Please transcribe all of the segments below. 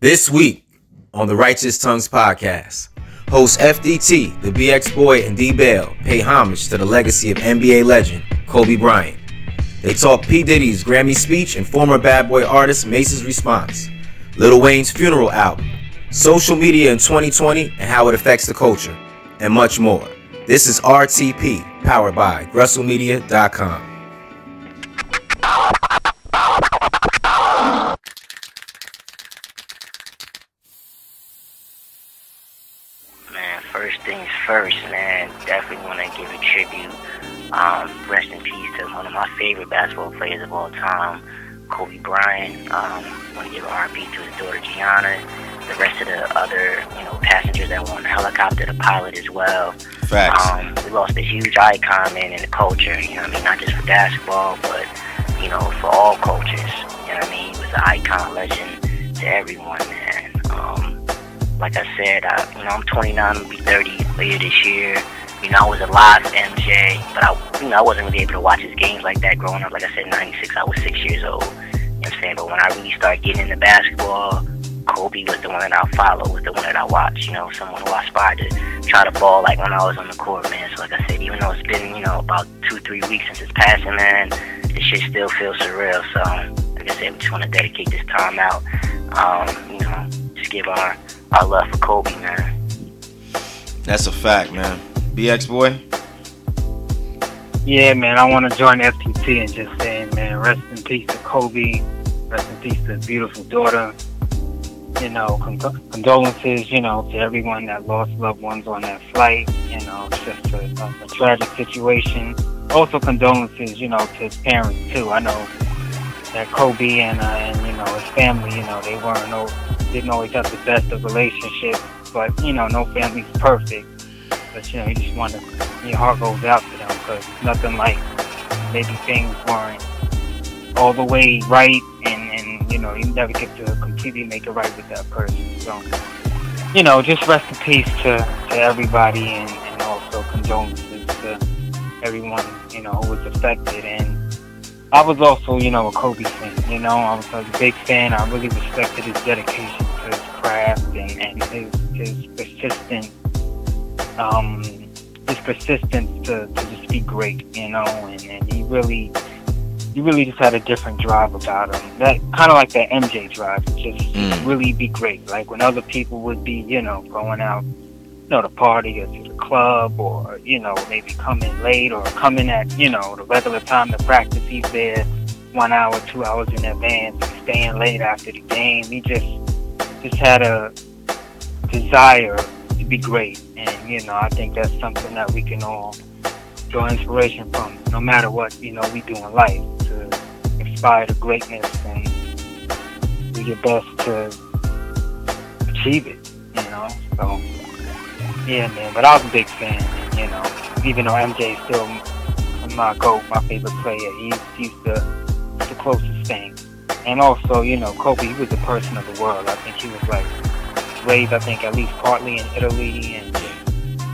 This week on the Righteous Tongues podcast, host FDT, the BX Boi, and D Bail pay homage to the legacy of NBA legend Kobe Bryant. They talk P. Diddy's Grammy speech and former bad boy artist Mase's response, Lil Wayne's funeral album, social media in 2020 and how it affects the culture, and much more. This is RTP, powered by GrustleMedia.com. tribute. Um, rest in peace to one of my favorite basketball players of all time, Kobe Bryant. Um, want to give R.I.P. to his daughter Gianna. The rest of the other, you know, passengers that were on the helicopter, the pilot as well. Facts. Um, we lost a huge icon, man, in the culture. You know what I mean? Not just for basketball, but you know, for all cultures. You know what I mean? He was an icon, legend to everyone, man. Um, like I said, I, you know, I'm 29, I'm gonna be 30 later this year. You know, I was alive for MJ, but I, you know, I wasn't really able to watch his games like that growing up. Like I said, 96, I was six years old. You know what I'm saying? But when I really started getting into basketball, Kobe was the one that I followed, was the one that I watched. You know, someone who I aspired to try to ball like when I was on the court, man. So like I said, even though it's been, you know, about two, three weeks since his passing, man, this shit still feels surreal. So, like I said, we just want to dedicate this time out. Um, you know, just give our our love for Kobe, man. That's a fact, man. BX Boi. Yeah, man, I want to join FDT and just saying, man, rest in peace to Kobe. Rest in peace to his beautiful daughter. You know, con- condolences, you know, to everyone that lost loved ones on that flight. You know, just a, a, a tragic situation. Also, condolences, you know, to his parents too. I know that Kobe and uh, and you know his family, you know, they weren't no, didn't always have the best of relationships, but you know, no family's perfect. But you know, you just want to, your heart goes out to them because nothing like maybe things weren't all the way right, and and you know, you never get to completely make it right with that person. So, you know, just rest in peace to to everybody, and and also condolences to everyone, you know, who was affected and. I was also, you know, a Kobe fan. You know, I was a big fan. I really respected his dedication to his craft and, and his his persistent, um, his persistence to, to just be great. You know, and, and he really, he really just had a different drive about him. That kind of like that MJ drive, just Mm. really be great. Like when other people would be, you know, going out, you know, to party or to the club or, you know, maybe coming late or coming at, you know, the regular time to practice. He's there one hour, two hours in advance, staying late after the game. He just just had a desire to be great. And, you know, I think that's something that we can all draw inspiration from, no matter what, you know, we do in life, to inspire to greatness and do your best to achieve it, you know. So yeah, man. But I was a big fan, you know, even though MJ is still my GOAT, my favorite player, he's, he's the, the closest thing. And also, you know, Kobe, he was a person of the world. I think he was like raised, I think, at least partly in Italy, and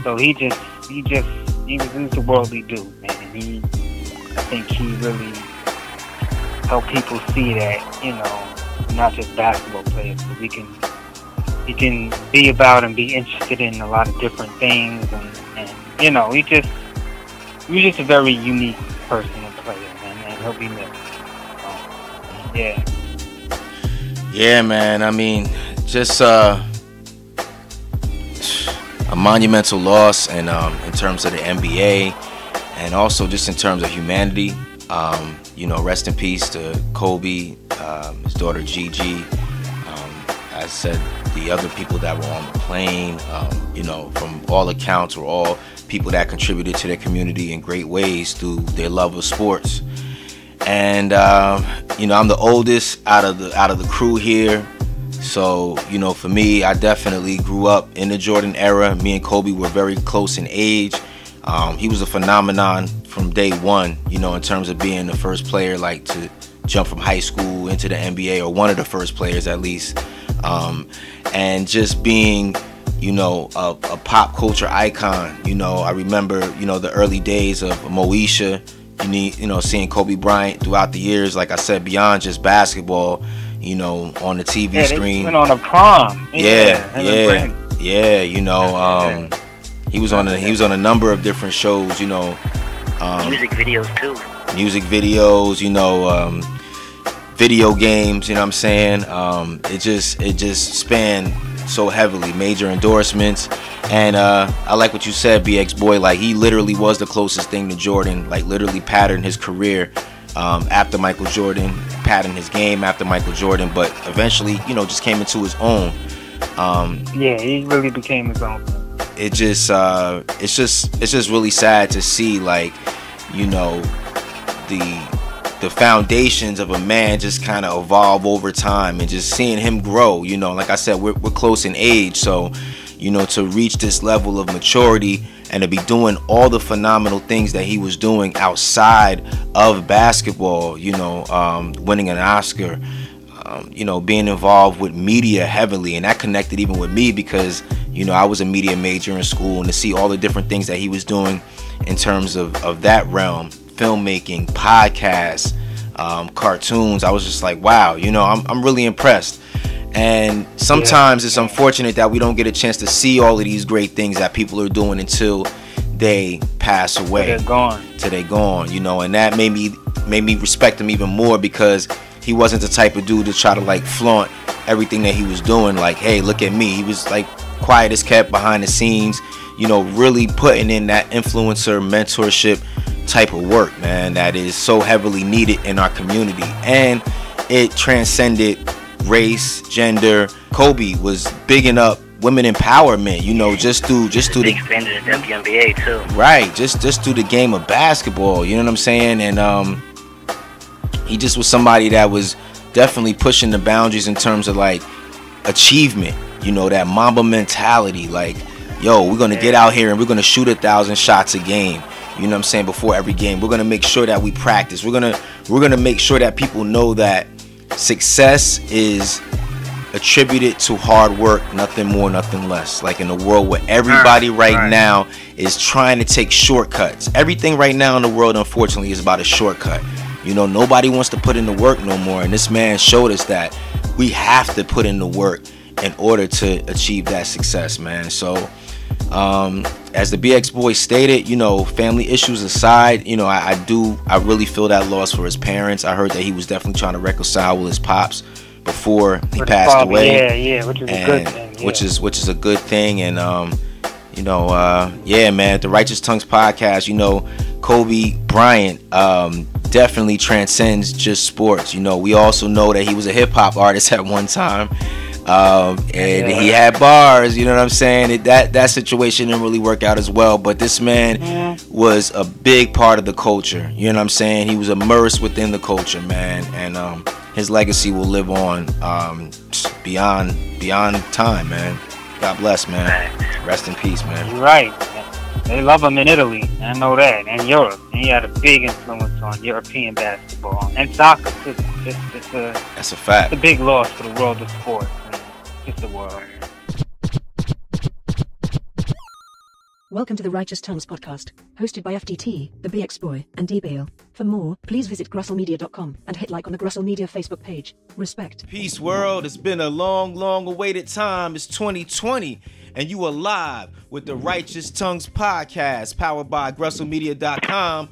so he just, he just, he was, he was a worldly dude, man. And he, I think he really helped people see that, you know, not just basketball players, but we can he can be about and be interested in a lot of different things and, and you know he just he's just a very unique person and player and, and he'll be missed so, yeah Yeah, man. I mean, just uh, a monumental loss, and um, in terms of the NBA, and also just in terms of humanity. Um, you know, rest in peace to Kobe, um, his daughter Gigi. Um, I said the other people that were on the plane. Um, you know, from all accounts, were all people that contributed to their community in great ways through their love of sports and um, you know I'm the oldest out of the out of the crew here. So you know, for me, I definitely grew up in the Jordan era. Me and Kobe were very close in age. Um, he was a phenomenon from day one. You know, in terms of being the first player like to jump from high school into the NBA, or one of the first players at least, um, and just being you know, a, a pop culture icon. You know, I remember, you know, the early days of Moesha, you need, you know, seeing Kobe Bryant throughout the years, like I said, beyond just basketball, you know, on the TV yeah, screen. went on a prom. Yeah, yeah, yeah. You know, um, he was on a he was on a number of different shows. You know, um, music videos too. Music videos. You know, um, video games. You know what I'm saying? Um, it just it just spanned so heavily. Major endorsements. And uh, I like what you said, BX Boi. Like he literally was the closest thing to Jordan. Like literally patterned his career um, after Michael Jordan, patterned his game after Michael Jordan, but eventually, you know, just came into his own. Um, yeah, he really became his own. It just, uh, it's just, it's just really sad to see, like, you know, the the foundations of a man just kind of evolve over time and just seeing him grow you know like i said we're, we're close in age so you know to reach this level of maturity and to be doing all the phenomenal things that he was doing outside of basketball you know um, winning an oscar um, you know being involved with media heavily and that connected even with me because you know i was a media major in school and to see all the different things that he was doing in terms of, of that realm filmmaking, podcasts, um, cartoons. I was just like, wow, you know, I'm, I'm really impressed. And sometimes yeah. it's unfortunate that we don't get a chance to see all of these great things that people are doing until they pass away. Till they're gone. Till they gone, you know, and that made me made me respect him even more because he wasn't the type of dude to try to like flaunt everything that he was doing. Like, hey, look at me. He was like quiet as kept behind the scenes, you know, really putting in that influencer mentorship type of work, man, that is so heavily needed in our community. And it transcended race, gender. Kobe was bigging up women empowerment, you know, just through just through the expanded the WNBA too. Right, just just through the game of basketball, you know what I'm saying? And um he just was somebody that was definitely pushing the boundaries in terms of like achievement, you know, that Mamba mentality like yo, we're gonna get out here and we're gonna shoot a thousand shots a game. You know what I'm saying? Before every game, we're gonna make sure that we practice. We're gonna we're gonna make sure that people know that success is attributed to hard work, nothing more, nothing less. Like in a world where everybody right, right, now is trying to take shortcuts. Everything right now in the world, unfortunately, is about a shortcut. You know, nobody wants to put in the work no more. And this man showed us that we have to put in the work in order to achieve that success, man. So um, as the BX Boi stated, you know, family issues aside, you know, I, I, do, I really feel that loss for his parents. I heard that he was definitely trying to reconcile with his pops before he passed away. Yeah, yeah, which is and, a good thing. Yeah. Which is which is a good thing, and um, you know, uh, yeah, man, the Righteous Tongues podcast. You know, Kobe Bryant um, definitely transcends just sports. You know, we also know that he was a hip hop artist at one time. Um, and yeah. he had bars, you know what I'm saying? It, that that situation didn't really work out as well. But this man yeah. was a big part of the culture. You know what I'm saying? He was immersed within the culture, man, and um, his legacy will live on um, beyond beyond time, man. God bless, man. Rest in peace, man. Right. They love him in Italy. I know that, and Europe. And he had a big influence on European basketball and soccer too. It's, it's a that's a fact. It's a big loss for the world of sports just the world. Welcome to the Righteous Tongues podcast, hosted by FDT, the BX Boi, and D Bail. For more, please visit grustlemedia.com and hit like on the Grustle Media Facebook page. Respect. Peace, world. It's been a long, long awaited time. It's 2020, and you are live with the Righteous Tongues podcast, powered by grustlemedia.com,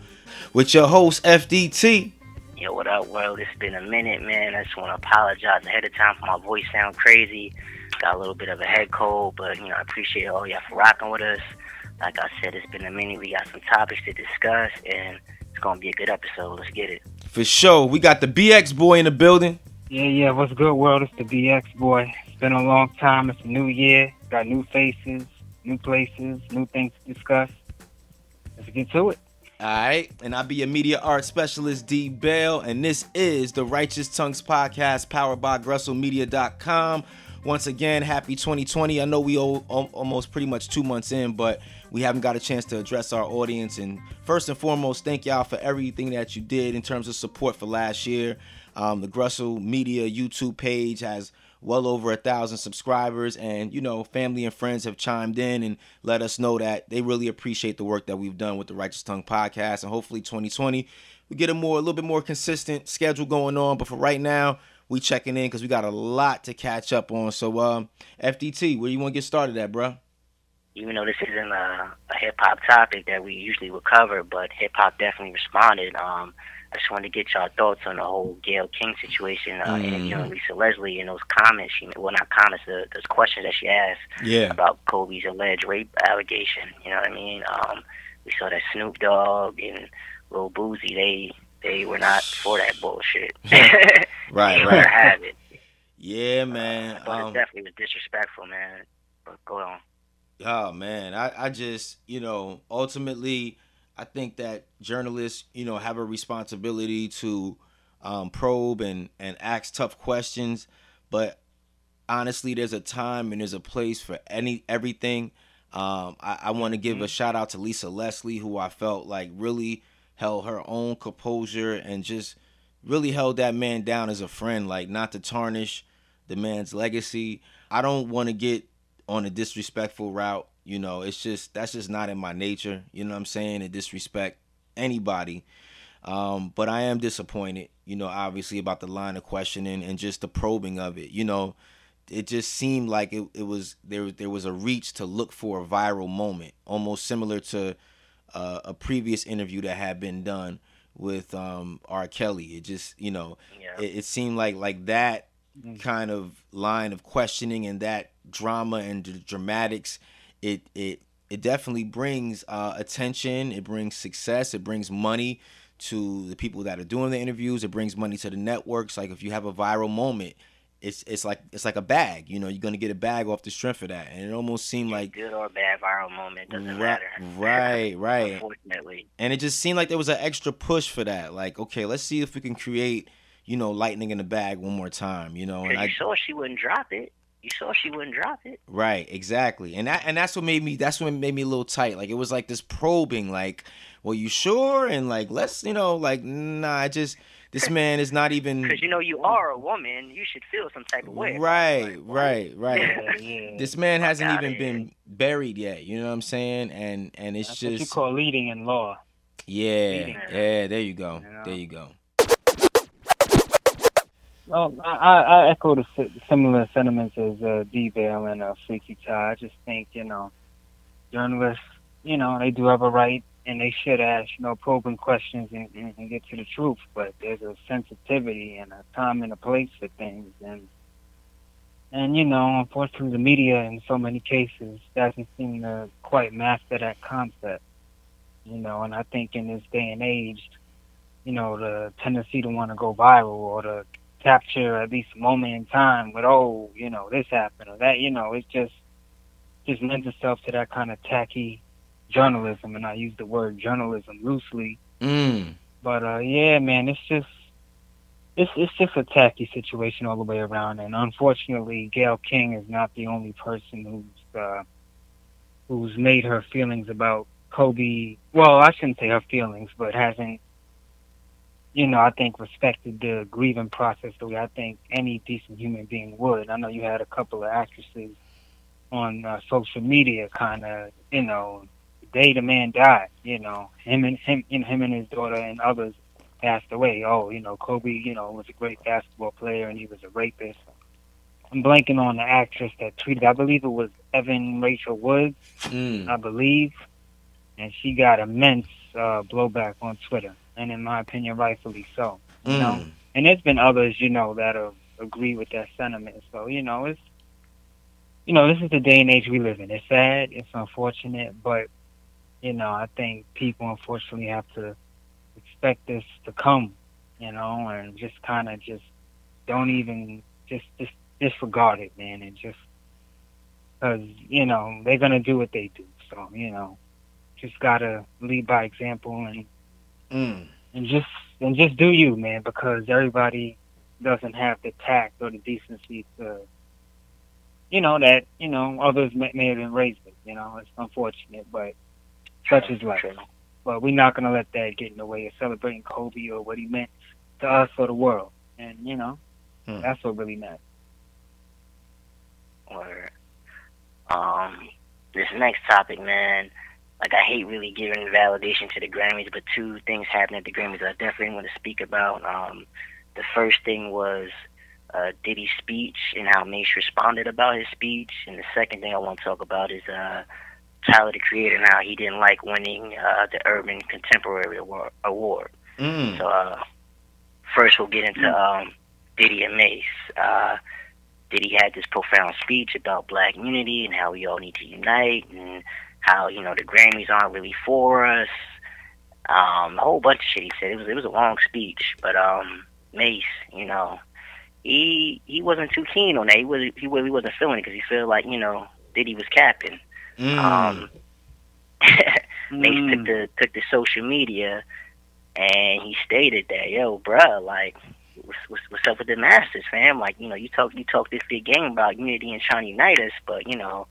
with your host, FDT. Yo, what up, world? It's been a minute, man. I just want to apologize ahead of time for my voice sound crazy. Got a little bit of a head cold, but you know, I appreciate all y'all for rocking with us. Like I said, it's been a minute. We got some topics to discuss, and it's gonna be a good episode. Let's get it. For sure. We got the BX Boi in the building. Yeah, yeah. What's good, world? It's the BX Boi. It's been a long time. It's a new year. Got new faces, new places, new things to discuss. Let's get to it. All right, and I'll be your media art specialist, D. Bell, and this is the Righteous Tongues podcast powered by GrustleMedia.com. Once again, happy 2020. I know we owe almost pretty much two months in, but we haven't got a chance to address our audience. And first and foremost, thank y'all for everything that you did in terms of support for last year. Um, the Grustle Media YouTube page has well over a thousand subscribers and you know family and friends have chimed in and let us know that they really appreciate the work that we've done with the righteous tongue podcast and hopefully 2020 we get a more a little bit more consistent schedule going on but for right now we checking in because we got a lot to catch up on. So, um, FDT, where you want to get started at, bro? Even though this isn't a, a hip hop topic that we usually would cover, but hip hop definitely responded. Um, I just wanted to get y'all thoughts on the whole Gayle King situation, uh, mm. interviewing Lisa Leslie and those comments she made. Well, not comments, the, those questions that she asked yeah. about Kobe's alleged rape allegation. You know what I mean? Um, we saw that Snoop Dogg and Lil Boosie, they they were not for that bullshit. right, right. Have it. Yeah, man. But um, it definitely was disrespectful, man. But go on. Oh man, I, I just you know ultimately I think that journalists you know have a responsibility to um, probe and and ask tough questions, but honestly, there's a time and there's a place for any everything. Um, I, I want to give mm-hmm. a shout out to Lisa Leslie, who I felt like really held her own composure and just really held that man down as a friend, like not to tarnish the man's legacy. I don't want to get on a disrespectful route. You know, it's just that's just not in my nature. You know what I'm saying? To disrespect anybody. Um, but I am disappointed, you know, obviously about the line of questioning and just the probing of it. You know, it just seemed like it, it was there there was a reach to look for a viral moment, almost similar to uh, a previous interview that had been done with um, R. Kelly. It just you know, yeah. it, it, seemed like like that mm-hmm. kind of line of questioning and that drama and the dramatics. It it it definitely brings uh, attention. It brings success. It brings money to the people that are doing the interviews. It brings money to the networks. Like if you have a viral moment, it's it's like it's like a bag. You know, you're gonna get a bag off the strength of that, and it almost seemed like good or bad viral moment doesn't right, matter. Right, right. Unfortunately, and it just seemed like there was an extra push for that. Like, okay, let's see if we can create, you know, lightning in the bag one more time. You know, and I saw she wouldn't drop it. You saw she wouldn't drop it. Right, exactly, and that and that's what made me. That's what made me a little tight. Like it was like this probing. Like, well, you sure? And like, let's, you know, like, nah, I just this man is not even because you know you are a woman. You should feel some type of way. Right, like, right, right. yeah. This man hasn't even been buried yet. You know what I'm saying? And and it's That's just what you call leading in law. Yeah, yeah. There you go. You know? There you go. Well, I, I echo the similar sentiments as uh, D-Vale and uh, Freaky Ty. I just think, you know, journalists, you know, they do have a right and they should ask, you know, probing questions and, and, and get to the truth. But there's a sensitivity and a time and a place for things, and and you know, unfortunately, the media in so many cases doesn't seem to quite master that concept. You know, and I think in this day and age, you know, the tendency to want to go viral or to capture at least a moment in time with, oh, you know, this happened or that, you know, it just just lends itself to that kind of tacky journalism, and I use the word journalism loosely. Mm. But uh, yeah, man, it's just it's it's just a tacky situation all the way around, and unfortunately, Gayle King is not the only person who's uh, who's made her feelings about Kobe. Well, I shouldn't say her feelings, but hasn't. You know, I think respected the grieving process the way I think any decent human being would. I know you had a couple of actresses on uh, social media, kind of, you know, day the man died, you know, him and him, you know, him and his daughter and others passed away. Oh, you know, Kobe, you know, was a great basketball player and he was a rapist. I'm blanking on the actress that tweeted. I believe it was Evan Rachel Woods, mm. I believe, and she got immense uh, blowback on Twitter, and in my opinion, rightfully so. You mm. know, and there's been others, you know, that have agree with that sentiment. So you know, it's you know, this is the day and age we live in. It's sad, it's unfortunate, but you know, I think people unfortunately have to expect this to come, you know, and just kind of just don't even just just disregard it, man, and just because you know they're gonna do what they do. So you know, just gotta lead by example and mm. and just and just do you, man, because everybody doesn't have the tact or the decency to, you know, that you know others may, may have been raised with. You know, it's unfortunate, but such is life. But we're not gonna let that get in the way of celebrating Kobe or what he meant to us or the world. And you know, hmm. that's what really matters. Or, um, this next topic, man. Like I hate really giving validation to the Grammys, but two things happened at the Grammys I definitely want to speak about. Um, the first thing was uh, Diddy's speech and how Mase responded about his speech. And the second thing I want to talk about is uh, Tyler the Creator and how he didn't like winning uh, the Urban Contemporary Award. award. Mm. So uh, first we'll get into um, Diddy and Mase. Uh, Diddy had this profound speech about black unity and how we all need to unite and how you know the Grammys aren't really for us. Um, a whole bunch of shit he said. It was it was a long speech, but um, Mase, you know, he he wasn't too keen on that. He was he really wasn't feeling it because he felt like you know Diddy was capping. Mm. Um, took Mm. the took the social media and he stated that, yo, bruh, like, what's, what's, what's up with the masters, fam? Like, you know, you talk you talk this big game about unity and trying to unite us, but you know,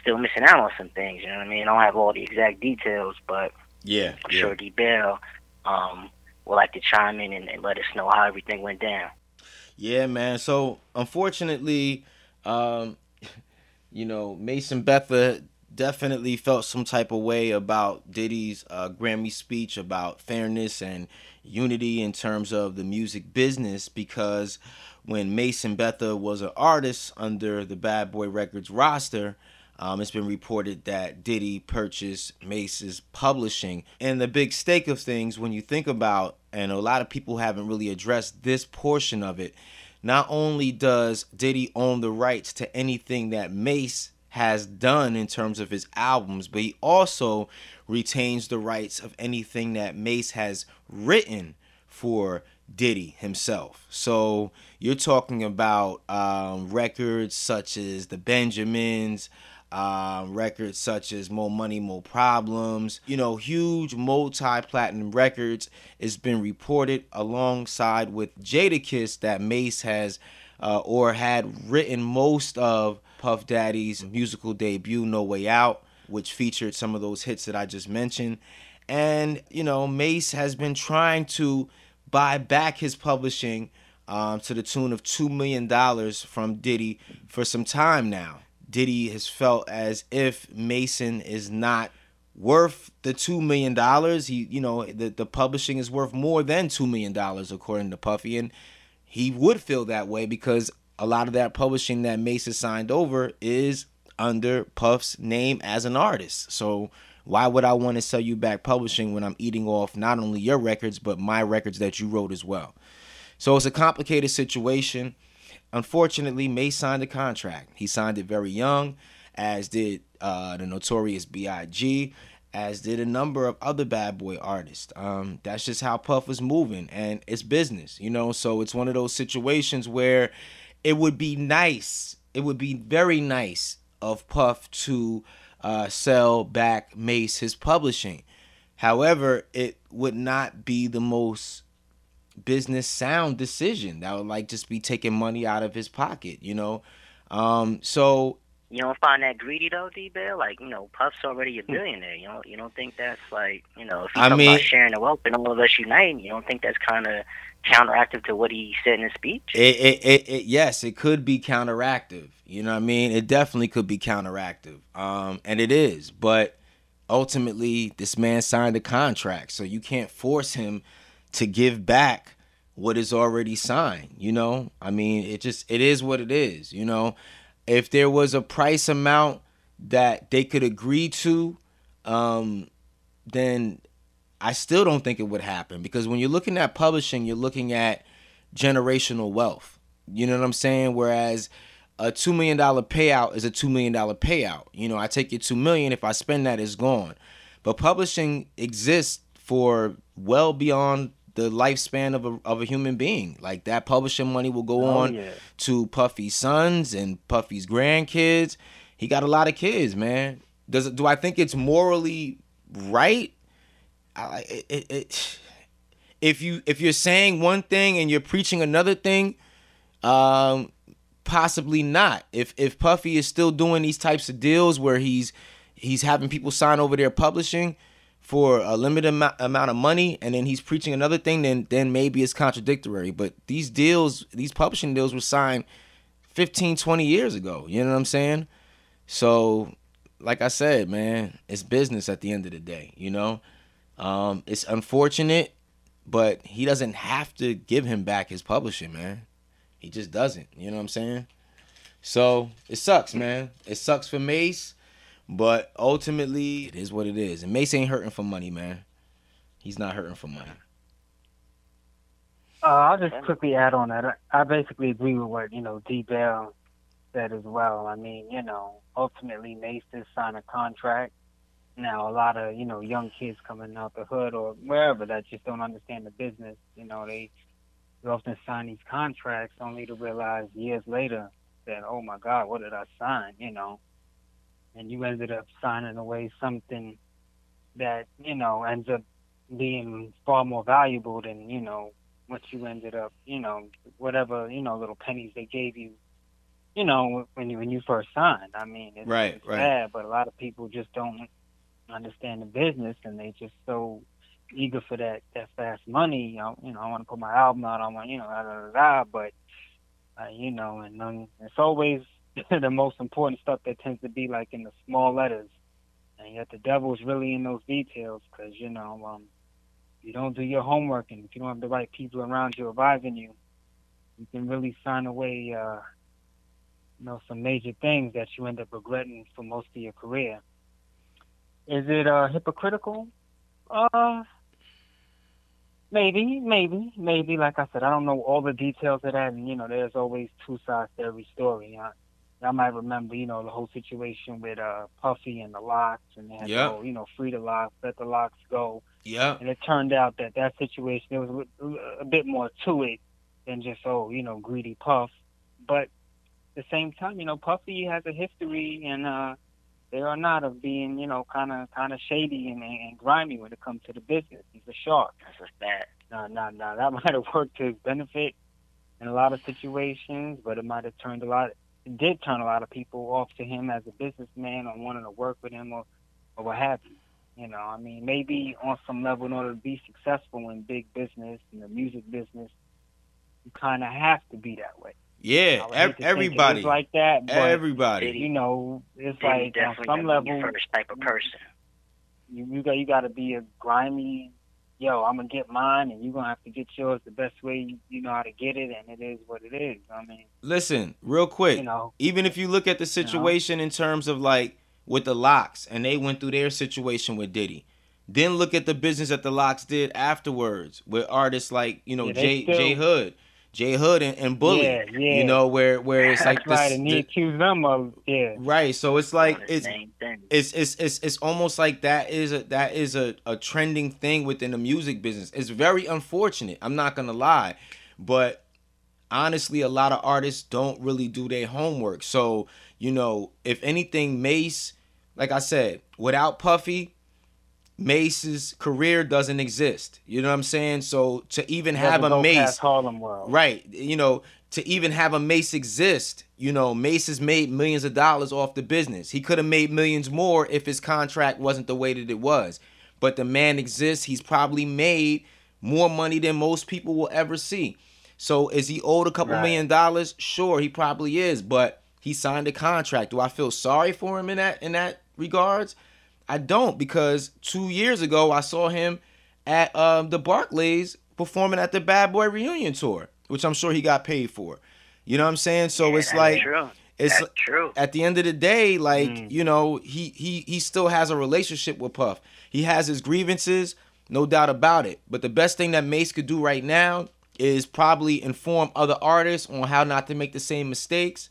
Still missing out on some things. You know what I mean? I don't have all the exact details, but yeah, I'm yeah. sure D Bell um, would like to chime in and, and let us know how everything went down. Yeah, man. So unfortunately, um, you know, Mason Betha definitely felt some type of way about Diddy's uh, Grammy speech about fairness and unity in terms of the music business because when Mason Betha was an artist under the Bad Boy Records roster, um, it's been reported that Diddy purchased Mase's publishing. And the big stake of things, when you think about, and a lot of people haven't really addressed this portion of it, not only does Diddy own the rights to anything that Mase has done in terms of his albums, but he also retains the rights of anything that Mase has written for Diddy himself. So you're talking about um, records such as the Benjamins, um, records such as More Money, More Problems, you know, huge multi platinum records. It's been reported alongside with Jadakiss that Mase has uh, or had written most of Puff Daddy's musical debut, No Way Out, which featured some of those hits that I just mentioned. And, you know, Mase has been trying to buy back his publishing um, to the tune of $2 million from Diddy for some time now. Diddy has felt as if Mason is not worth the $2 million. He, you know, the, the publishing is worth more than $2 million, according to Puffy. And he would feel that way because a lot of that publishing that Mason signed over is under Puff's name as an artist. So why would I want to sell you back publishing when I'm eating off not only your records but my records that you wrote as well? So it's a complicated situation. Unfortunately, May signed a contract. He signed it very young, as did uh, the notorious B.I.G., as did a number of other bad boy artists. Um, that's just how Puff was moving, and it's business, you know. So it's one of those situations where it would be nice, it would be very nice of Puff to uh, sell back Mase his publishing. However, it would not be the most business sound decision. That would like just be taking money out of his pocket, you know. Um, so You don't find that greedy though, D Bell? Like, you know, Puff's already a billionaire. You know, you don't think that's like, you know, if he's I talking mean- about sharing the wealth and all of us uniting, you don't think that's kind of counteractive to what he said in his speech? it, it, it, it yes, it could be counteractive. You know what I mean? It definitely could be counteractive. Um, and it is, but ultimately this man signed a contract, so you can't force him to give back what is already signed, you know? I mean, it just it is what it is, you know? If there was a price amount that they could agree to, um, then I still don't think it would happen because when you're looking at publishing, you're looking at generational wealth. You know what I'm saying? Whereas a two million dollar payout is a two million dollar payout. You know, I take your two million. If I spend that, it's gone. But publishing exists for well beyond the lifespan of a of a human being. Like that publishing money will go Oh, on yeah. to Puffy's sons and Puffy's grandkids. He got a lot of kids, man. Does do I think it's morally right? I, it, it, it, if you if you're saying one thing and you're preaching another thing, um, possibly not. If if Puffy is still doing these types of deals where he's he's having people sign over their publishing for a limited amou- amount of money and then he's preaching another thing then then maybe it's contradictory but these deals these publishing deals were signed 15 20 years ago you know what i'm saying so like i said man it's business at the end of the day you know um it's unfortunate but he doesn't have to give him back his publishing man He just doesn't. You know what I'm saying? So it sucks, man. It sucks for Mase, but ultimately it is what it is. And Mase ain't hurting for money, man. He's not hurting for money. Uh, I'll just quickly add on that. I, I basically agree with what you know D Bell said as well. I mean, you know, ultimately Mase did sign a contract. Now a lot of you know young kids coming out the hood or wherever that just don't understand the business. You know, they, they often sign these contracts only to realize years later that oh my God, what did I sign? You know, and you ended up signing away something that you know ends up being far more valuable than you know what you ended up, you know, whatever, you know, little pennies they gave you, you know, when you when you first signed. I mean, it's, right, it's right. sad, but a lot of people just don't understand the business, and they just so eager for that that fast money. You know, you know I want to put my album out. I want, you know, da da da. da but uh, you know, and um, it's always the most important stuff that tends to be like in the small letters, and yet the devil's really in those details, because you know. um you don't do your homework and if you don't have the right people around you advising you, you can really sign away, uh, you know, some major things that you end up regretting for most of your career. Is it uh, hypocritical? Uh, maybe, maybe, maybe. Like I said, I don't know all the details of that, and you know, there's always two sides to every story. I, I might remember, you know, the whole situation with uh, Puffy and the LOX and they had Yeah. go, you know, free the LOX, let the LOX go. Yeah. And it turned out that that situation there was a, a bit more to it than just oh you know greedy Puff, but at the same time you know Puffy has a history and uh they are not of being you know kind of kind of shady and, and grimy when it comes to the business. He's a shark. That's what's bad. Now now now that might have worked to his benefit in a lot of situations, but it might have turned a lot. It did turn a lot of people off to him as a businessman or wanting to work with him or or what have you. You know, I mean, maybe on some level, in order to be successful in big business in the music business, you kind of have to be that way. Yeah. I would hate ev- to think it everybody. like that, but everybody. you know, it's Diddy like on some level, first type of person. you you got you got to be a grimy. Yo, I'm gonna get mine, and you're gonna have to get yours the best way you, you know how to get it, and it is what it is. I mean, Listen, real quick. you know, even if you look at the situation in terms of like with the LOX and they went through their situation with Diddy. Then look at the business that the LOX did afterwards with artists like, you know, Yeah, Jay Jay Hood. J-Hood and, and Bully. Yeah, yeah. You know, where where it's like that's right, and he the- accused them of yeah. right. So it's like it's it's it's it's it's almost like that is a that is a, a trending thing within the music business. It's very unfortunate. I'm not gonna lie, but honestly, a lot of artists don't really do their homework. So you know, if anything, Mase, like I said, without Puffy, Mase's career doesn't exist. You know what I'm saying? So to even have a Mase, Harlem World. Right. You know, to even have a Mase exist, you know, Mase has made millions of dollars off the business. He could have made millions more if his contract wasn't the way that it was. But the man exists. He's probably made more money than most people will ever see. So is he owed a couple Right. million dollars? Sure, he probably is, but he signed a contract. Do I feel sorry for him in that in that regards? I don't because two years ago I saw him at um, the Barclays performing at the Bad Boy reunion tour, which I'm sure he got paid for. You know what I'm saying? So Yeah, it's like true. it's That's true. at the end of the day, like Mm. you know, he he he still has a relationship with Puff. He has his grievances, no doubt about it. But the best thing that Mase could do right now is probably inform other artists on how not to make the same mistakes,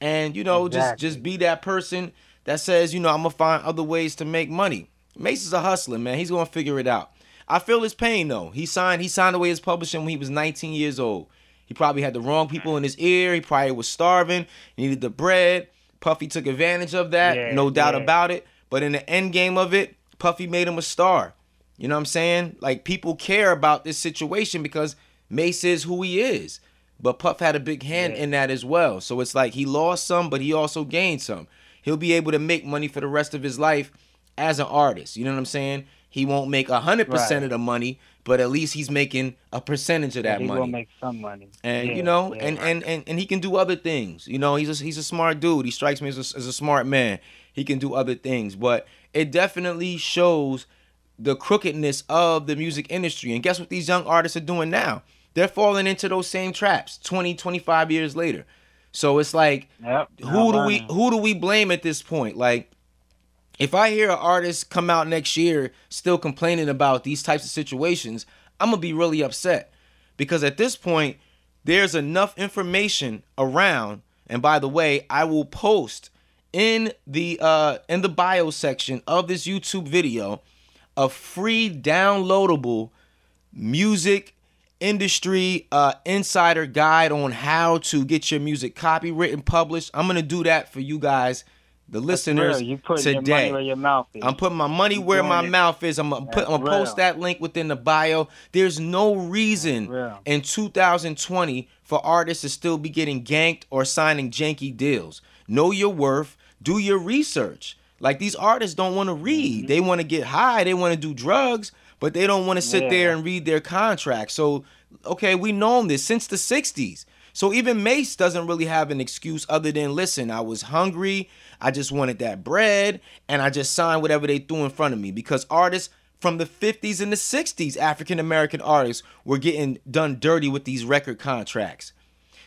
and you know, just just be that person that says, you know, I'm gonna find other ways to make money. Mase is a hustler, man. He's gonna figure it out. I feel his pain though. He signed he signed away his publishing when he was 19 years old. He probably had the wrong people in his ear. He probably was starving, needed the bread. Puffy took advantage of that, Yeah, no doubt yeah. about it. But in the end game of it, Puffy made him a star. You know what I'm saying? Like people care about this situation because Mase is who he is. But Puff had a big hand Yeah. in that as well. So it's like he lost some, but he also gained some. He'll be able to make money for the rest of his life as an artist. You know what I'm saying? He won't make a hundred percent of the money, but at least he's making a percentage of that he money He will make some money. and Yeah, you know yeah. and, and and and he can do other things you know he's a, he's a smart dude he strikes me as a, as a smart man he can do other things but it definitely shows the crookedness of the music industry and guess what these young artists are doing now they're falling into those same traps 20, 25 years later. So it's like, Yep. who do we who do we blame at this point? Like, if I hear an artist come out next year still complaining about these types of situations, I'm gonna be really upset because at this point there's enough information around. And by the way, I will post in the uh in the bio section of this YouTube video a free downloadable music industry uh, insider guide on how to get your music copywritten published. I'm gonna do that for you guys, the listeners. You put your money today. where your mouth is. I'm putting my money You where my it. mouth is. I'm gonna put. I'm gonna post that link within the bio. There's no reason in 2020 for artists to still be getting ganked or signing janky deals. Know your worth. Do your research. Like these artists don't want to read. Mm-hmm. They want to get high. They want to do drugs, but they don't want to sit Yeah. there and read their contract. So, okay, we known this since the 60s. So even Mase doesn't really have an excuse other than listen, I was hungry, I just wanted that bread, and I just signed whatever they threw in front of me. Because artists from the 50s and the 60s, African American artists, were getting done dirty with these record contracts.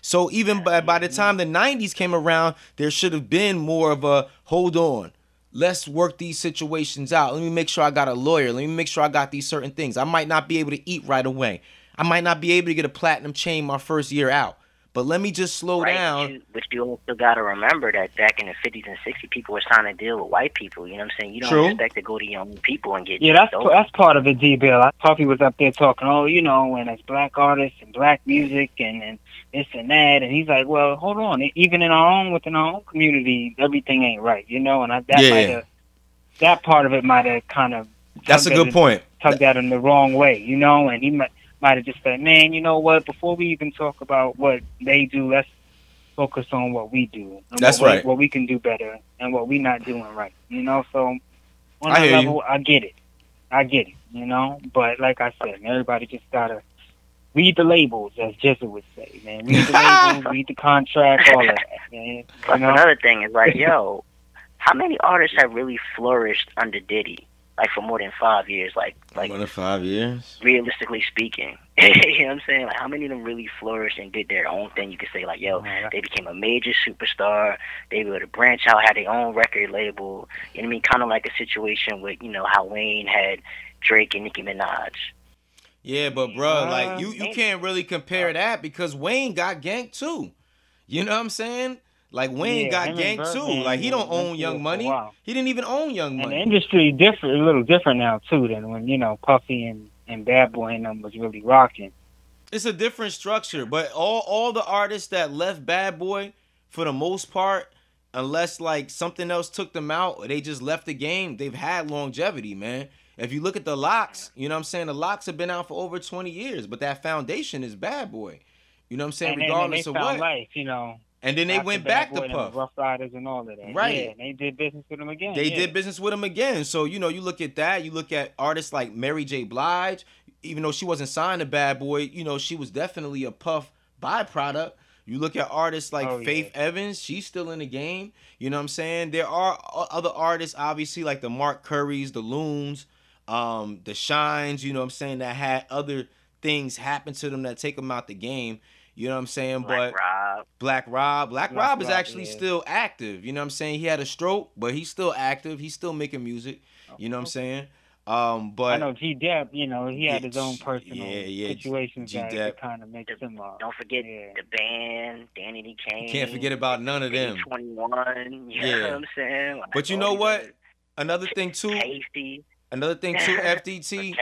So even by, by the mm-hmm. time the 90s came around, there should have been more of a hold on. Let's work these situations out. Let me make sure I got a lawyer. Let me make sure I got these certain things. I might not be able to eat right away. I might not be able to get a platinum chain my first year out. But let me just slow Right, down. But you, you also got to remember that back in the 50s and 60s, people were trying to deal with white people. You know what I'm saying? You don't True. expect to go to young people and get Yeah, that's dope. that's part of it, D. Bill. I- Puffy was up there talking, oh, you know, and it's black artists and black music and and this and that, and he's like, well, hold on, even in our own within our own community, everything ain't right, you know, and I, that Yeah. might have that part of it might have kind of That's a good point. tugged at him the wrong way, you know, and he might might have just said, man, you know what? Before we even talk about what they do, let's focus on what we do. and That's what we- right. what we can do better and what we not doing right, you know. So on I that hear you. level, I get it. I get it, you know. But like I said, everybody just gotta read the labels, as Jesse would say, man. Read the labels, read the contract, all of that, man. You know? another thing is like, yo, how many artists have really flourished under Diddy, like for more than five years? Like, like One to five years. realistically speaking, you know what I'm saying? Like, how many of them really flourished and did their own thing? You could say like, yo, they became a major superstar. They were able to branch out, had their own record label. You know what I mean? Kind of like a situation with you know how Wayne had Drake and Nicki Minaj. Yeah, but bro, Uh, like you, you can't really compare that because Wayne got ganked too. You know what I'm saying? Like Wayne Yeah, got ganked too. Birdman Like he don't own Young it for a Money. He didn't even own Young And the industry different, a little different now too than when you know Puffy and and Bad Boy and them was really rocking. It's a different structure, but all all the artists that left Bad Boy, for the most part, unless like something else took them out or they just left the game, they've had longevity, man. If you look at the LOX, you know what I'm saying? The LOX have been out for over 20 years, but that foundation is Bad Boy. You know what I'm saying? and Regardless they of what. life, you know. And then they after went back to Puff. Ruff Ryders and all of that. Right. Yeah, and they did business with them again. They yeah. did business with them again. So, you know, you look at that, you look at artists like Mary J. Blige, even though she wasn't signed to Bad Boy, you know, she was definitely a Puff byproduct. You look at artists like Oh, Faith Evans, she's still in the game. You know what I'm saying? There are other artists, obviously, like the Mark Currys, the Loons, um, the Shynes, you know what I'm saying, that had other things happen to them that take them out the game. You know what I'm saying? Black but Rob. Black Rob. Black, Black Rob is Rob, actually yeah. still active. You know what I'm saying? He had a stroke, but he's still active. He's still making music. You know what I'm saying? Um, but I know G Dep, you know, he had his own personal yeah, yeah, situations G- that, G-Dep. that kind of makes him uh, Don't forget Yeah. the band, Danity Kane. can't forget about none of them. Twenty one. You Yeah. know what I'm saying? Like, But you know what? Another thing too. Casey. Another thing too. FDT.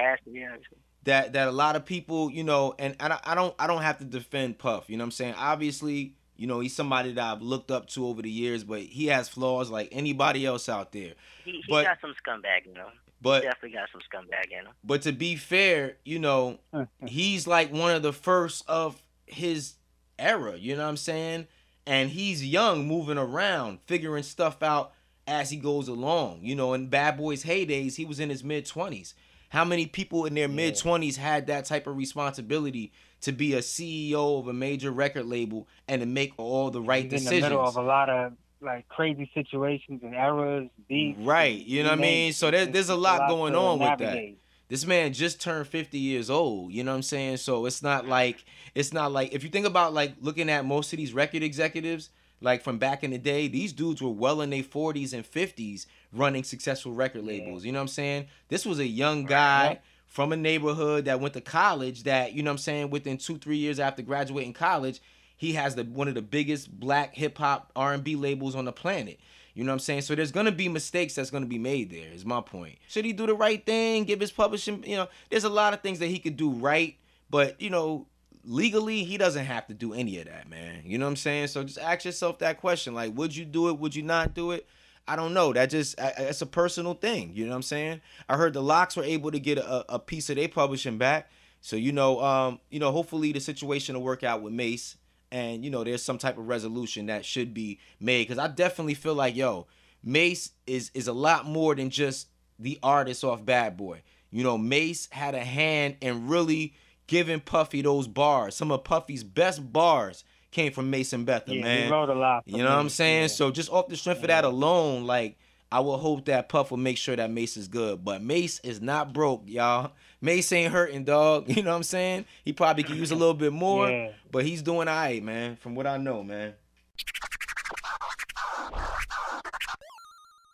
Cassidy, yeah. that that a lot of people, you know, and, and I, I don't I don't have to defend Puff. You know what I'm saying? Obviously, you know, he's somebody that I've looked up to over the years, but he has flaws like anybody else out there. He, he But- got some scumbag you know. But Definitely got some scumbag in him. But to be fair, you know, he's like one of the first of his era, you know what I'm saying? And he's young, moving around, figuring stuff out as he goes along. You know, in Bad Boy's heydays, he was in his mid 20s. How many people in their mid 20s had that type of responsibility to be a CEO of a major record label and to make all the right he's decisions? in the middle of a lot of like crazy situations and errors, beef. Right, you know what I mean? So there's It's there's a lot going on with that. This man just turned 50 years old. You know what I'm saying? So it's not like it's not like if you think about like looking at most of these record executives, like from back in the day, these dudes were well in their 40s and 50s running successful record labels. You know what I'm saying? This was a young guy from a neighborhood that went to college that, you know what I'm saying, within 2-3 years after graduating college, he has the one of the biggest black hip hop R&B labels on the planet. You know what I'm saying? So there's gonna be mistakes that's gonna be made there. Is my point. Should he do the right thing? Give his publishing. You know, there's a lot of things that he could do right, but you know, legally he doesn't have to do any of that, man. You know what I'm saying? So just ask yourself that question: like, would you do it? Would you not do it? I don't know. That just it's a personal thing. You know what I'm saying? I heard the LOX were able to get a, a piece of their publishing back. So you know, um, you know, hopefully the situation will work out with Mase and you know there's some type of resolution that should be made because I definitely feel like yo Mase is is a lot more than just the artist off Bad Boy. You know Mase had a hand in really giving Puffy those bars. Some of Puffy's best bars came from Mason Betha, yeah, man. He wrote a lot. You know what I'm saying? Yeah. So just off the strength of that alone, like I will hope that Puff will make sure that Mase is good. But Mase is not broke, y'all. Mase ain't hurting, dog. You know what I'm saying? He probably could use a little bit more, Yeah. but he's doing all right, man. From what I know, man.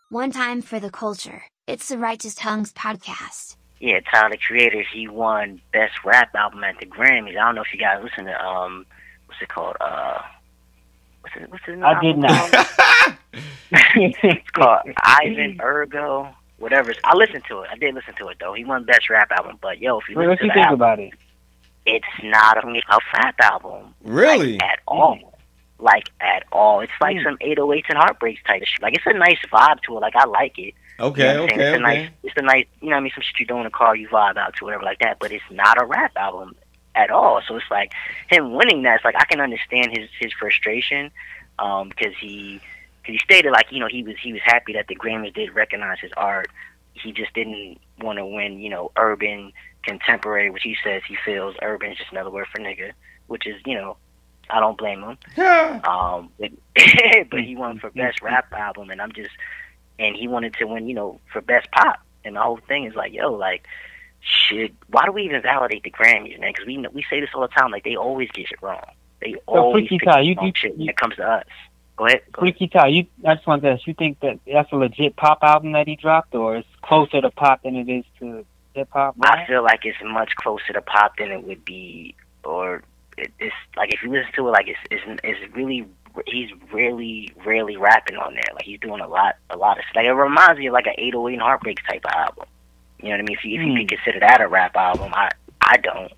One time for the culture. It's the Righteous Tongues podcast. Yeah, Tyler the Creator, he won Best Rap Album at the Grammys. I don't know if you guys listen to um, what's it called? Uh, what's it? What's his name? I did not. it's called Ivan Ergo, whatever. I listened to it. I did listen to it though. He won Best Rap Album, but yo, if you what listen you to the think album, about it? it's not a, a rap album. Really? Like, at all. Like at all. It's like Mm. some 808s and heartbreaks type of shit. Like it's a nice vibe to it. Like I like it. Okay, You know what I'm saying? okay, it's a okay. nice, it's a nice, you know, what I mean, some shit you do in the car, you vibe out to, whatever like that. But it's not a rap album at all. So it's like him winning that. It's like I can understand his his frustration, um, because he, cause he stated like you know he was he was happy that the Grammys did recognize his art. He just didn't want to win, you know, urban contemporary, which he says he feels urban is just another word for nigga, which is you know. I don't blame him. Yeah. Um, but, but he won for best rap album, and I'm just, and he wanted to win, you know, for best pop. And the whole thing is like, yo, like, should why do we even validate the Grammys, man? Because we know- we say this all the time, like they always get it wrong. They always Freaky the you- you- shit when you- it comes to us. Go ahead. Go ahead. Freaky Ty, you. I just wanted to ask. You think that that's a legit pop album that he dropped, or it's closer to pop than it is to hip hop? I feel like it's much closer to pop than it would be, or it, it's like if you listen to it, like it's it's, it's really he's really really rapping on there. Like he's doing a lot a lot of stuff. like it reminds me of like an 808 and Heartbreaks type of album. You know what I mean? If you if you Hmm. could consider that a rap album, I I don't.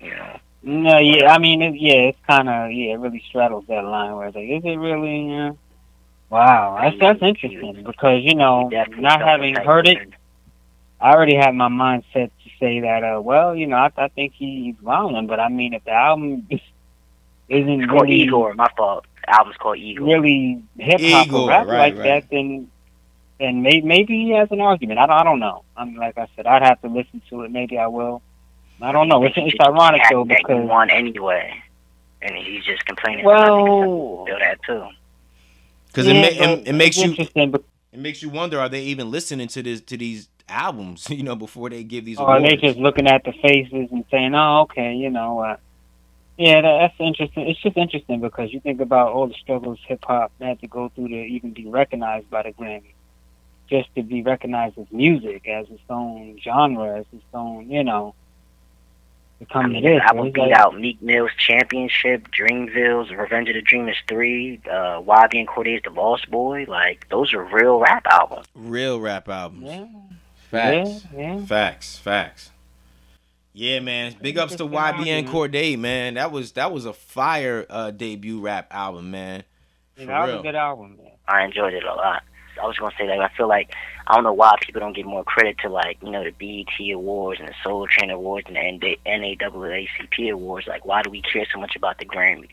You know. No, yeah. I mean, it, yeah, it's kind of yeah, it really straddles that line where it's like, is it really? Yeah. Wow, that's that's interesting because you know, not having heard it. I already had my mind set to say that. Uh, well, you know, I, I think he's wilding, but I mean, if the album is- isn't It's called really Igor. My fault. The album's called Igor. really hip hop or rap right, like right. that, then then may, maybe he has an argument. I don't, I don't know. I mean, like I said, I'd have to listen to it. Maybe I will. I don't know. It's, He it's just ironic had though that he because one anyway, and he's just complaining. well, feel that too. Because yeah, it, ma- it, it makes you. But it makes you wonder: Are they even listening to this to these albums? You know, before they give these or are they just looking at the faces and saying, "Oh, okay, you know." Uh, yeah, that's interesting. It's just interesting because you think about all the struggles hip hop had to go through to even be recognized by the Grammy, just to be recognized as music, as its own genre, as its own, you know. To I mean, to this, I would beat like- out Meek Mill's Championship, Dreamville's Revenge of the Dreamers 3, uh, YBN Cordae's The Lost Boy. Like, those are real rap albums. real rap albums. Yeah, Facts. yeah, yeah. Facts, facts. Yeah, man. Big ups to Interesting YB. Cordae, man. That was that was a fire uh, debut rap album, man. Yeah, For that was real. a good album, man. I enjoyed it a lot. I was gonna say that I feel like I don't know why people don't give more credit to like you know the BET awards and the Soul Train awards and the NA- NAACP awards. Like, why do we care so much about the Grammys?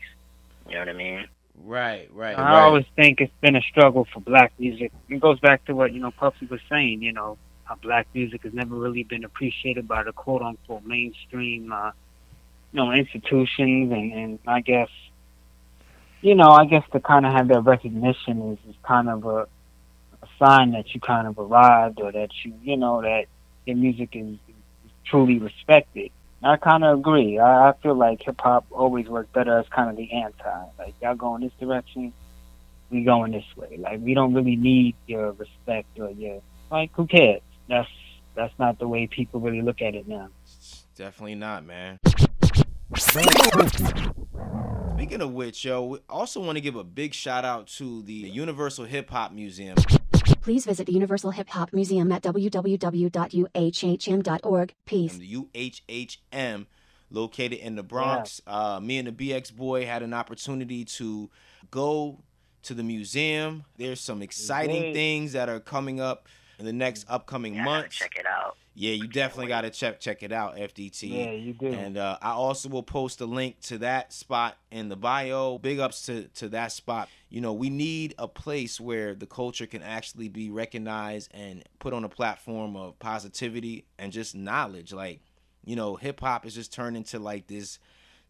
You know what I mean? Right, right, I right. always think it's been a struggle for black music. It goes back to what, you know, Puffy was saying, you know, how black music has never really been appreciated by the quote unquote mainstream uh you know, institutions and, and I guess you know, I guess to kind of have that recognition is, is kind of a, a sign that you kind of arrived or that you, you know, that their music is, truly respected. I kind of agree. I, I feel like hip hop always worked better as kind of the anti. Like y'all going this direction, we going this way. Like we don't really need your respect or your like. Who cares? That's that's not the way people really look at it now. Definitely not, man. Speaking of which, yo, we also want to give a big shout out to the Universal Hip Hop Museum. Please visit the Universal Hip Hop Museum at www.uhhm.org. Peace. the UHHM located in the Bronx. Uh, me and the BX Boi had an opportunity to go to the museum. There's some exciting did. things that are coming up in the next upcoming Yeah, months. check it out. Yeah, you definitely got to check check it out, FDT. Yeah, you do. And uh, I also will post a link to that spot in the bio. Big ups to, to that spot. You know, we need a place where the culture can actually be recognized and put on a platform of positivity and just knowledge. Like, you know, hip hop is just turned into like this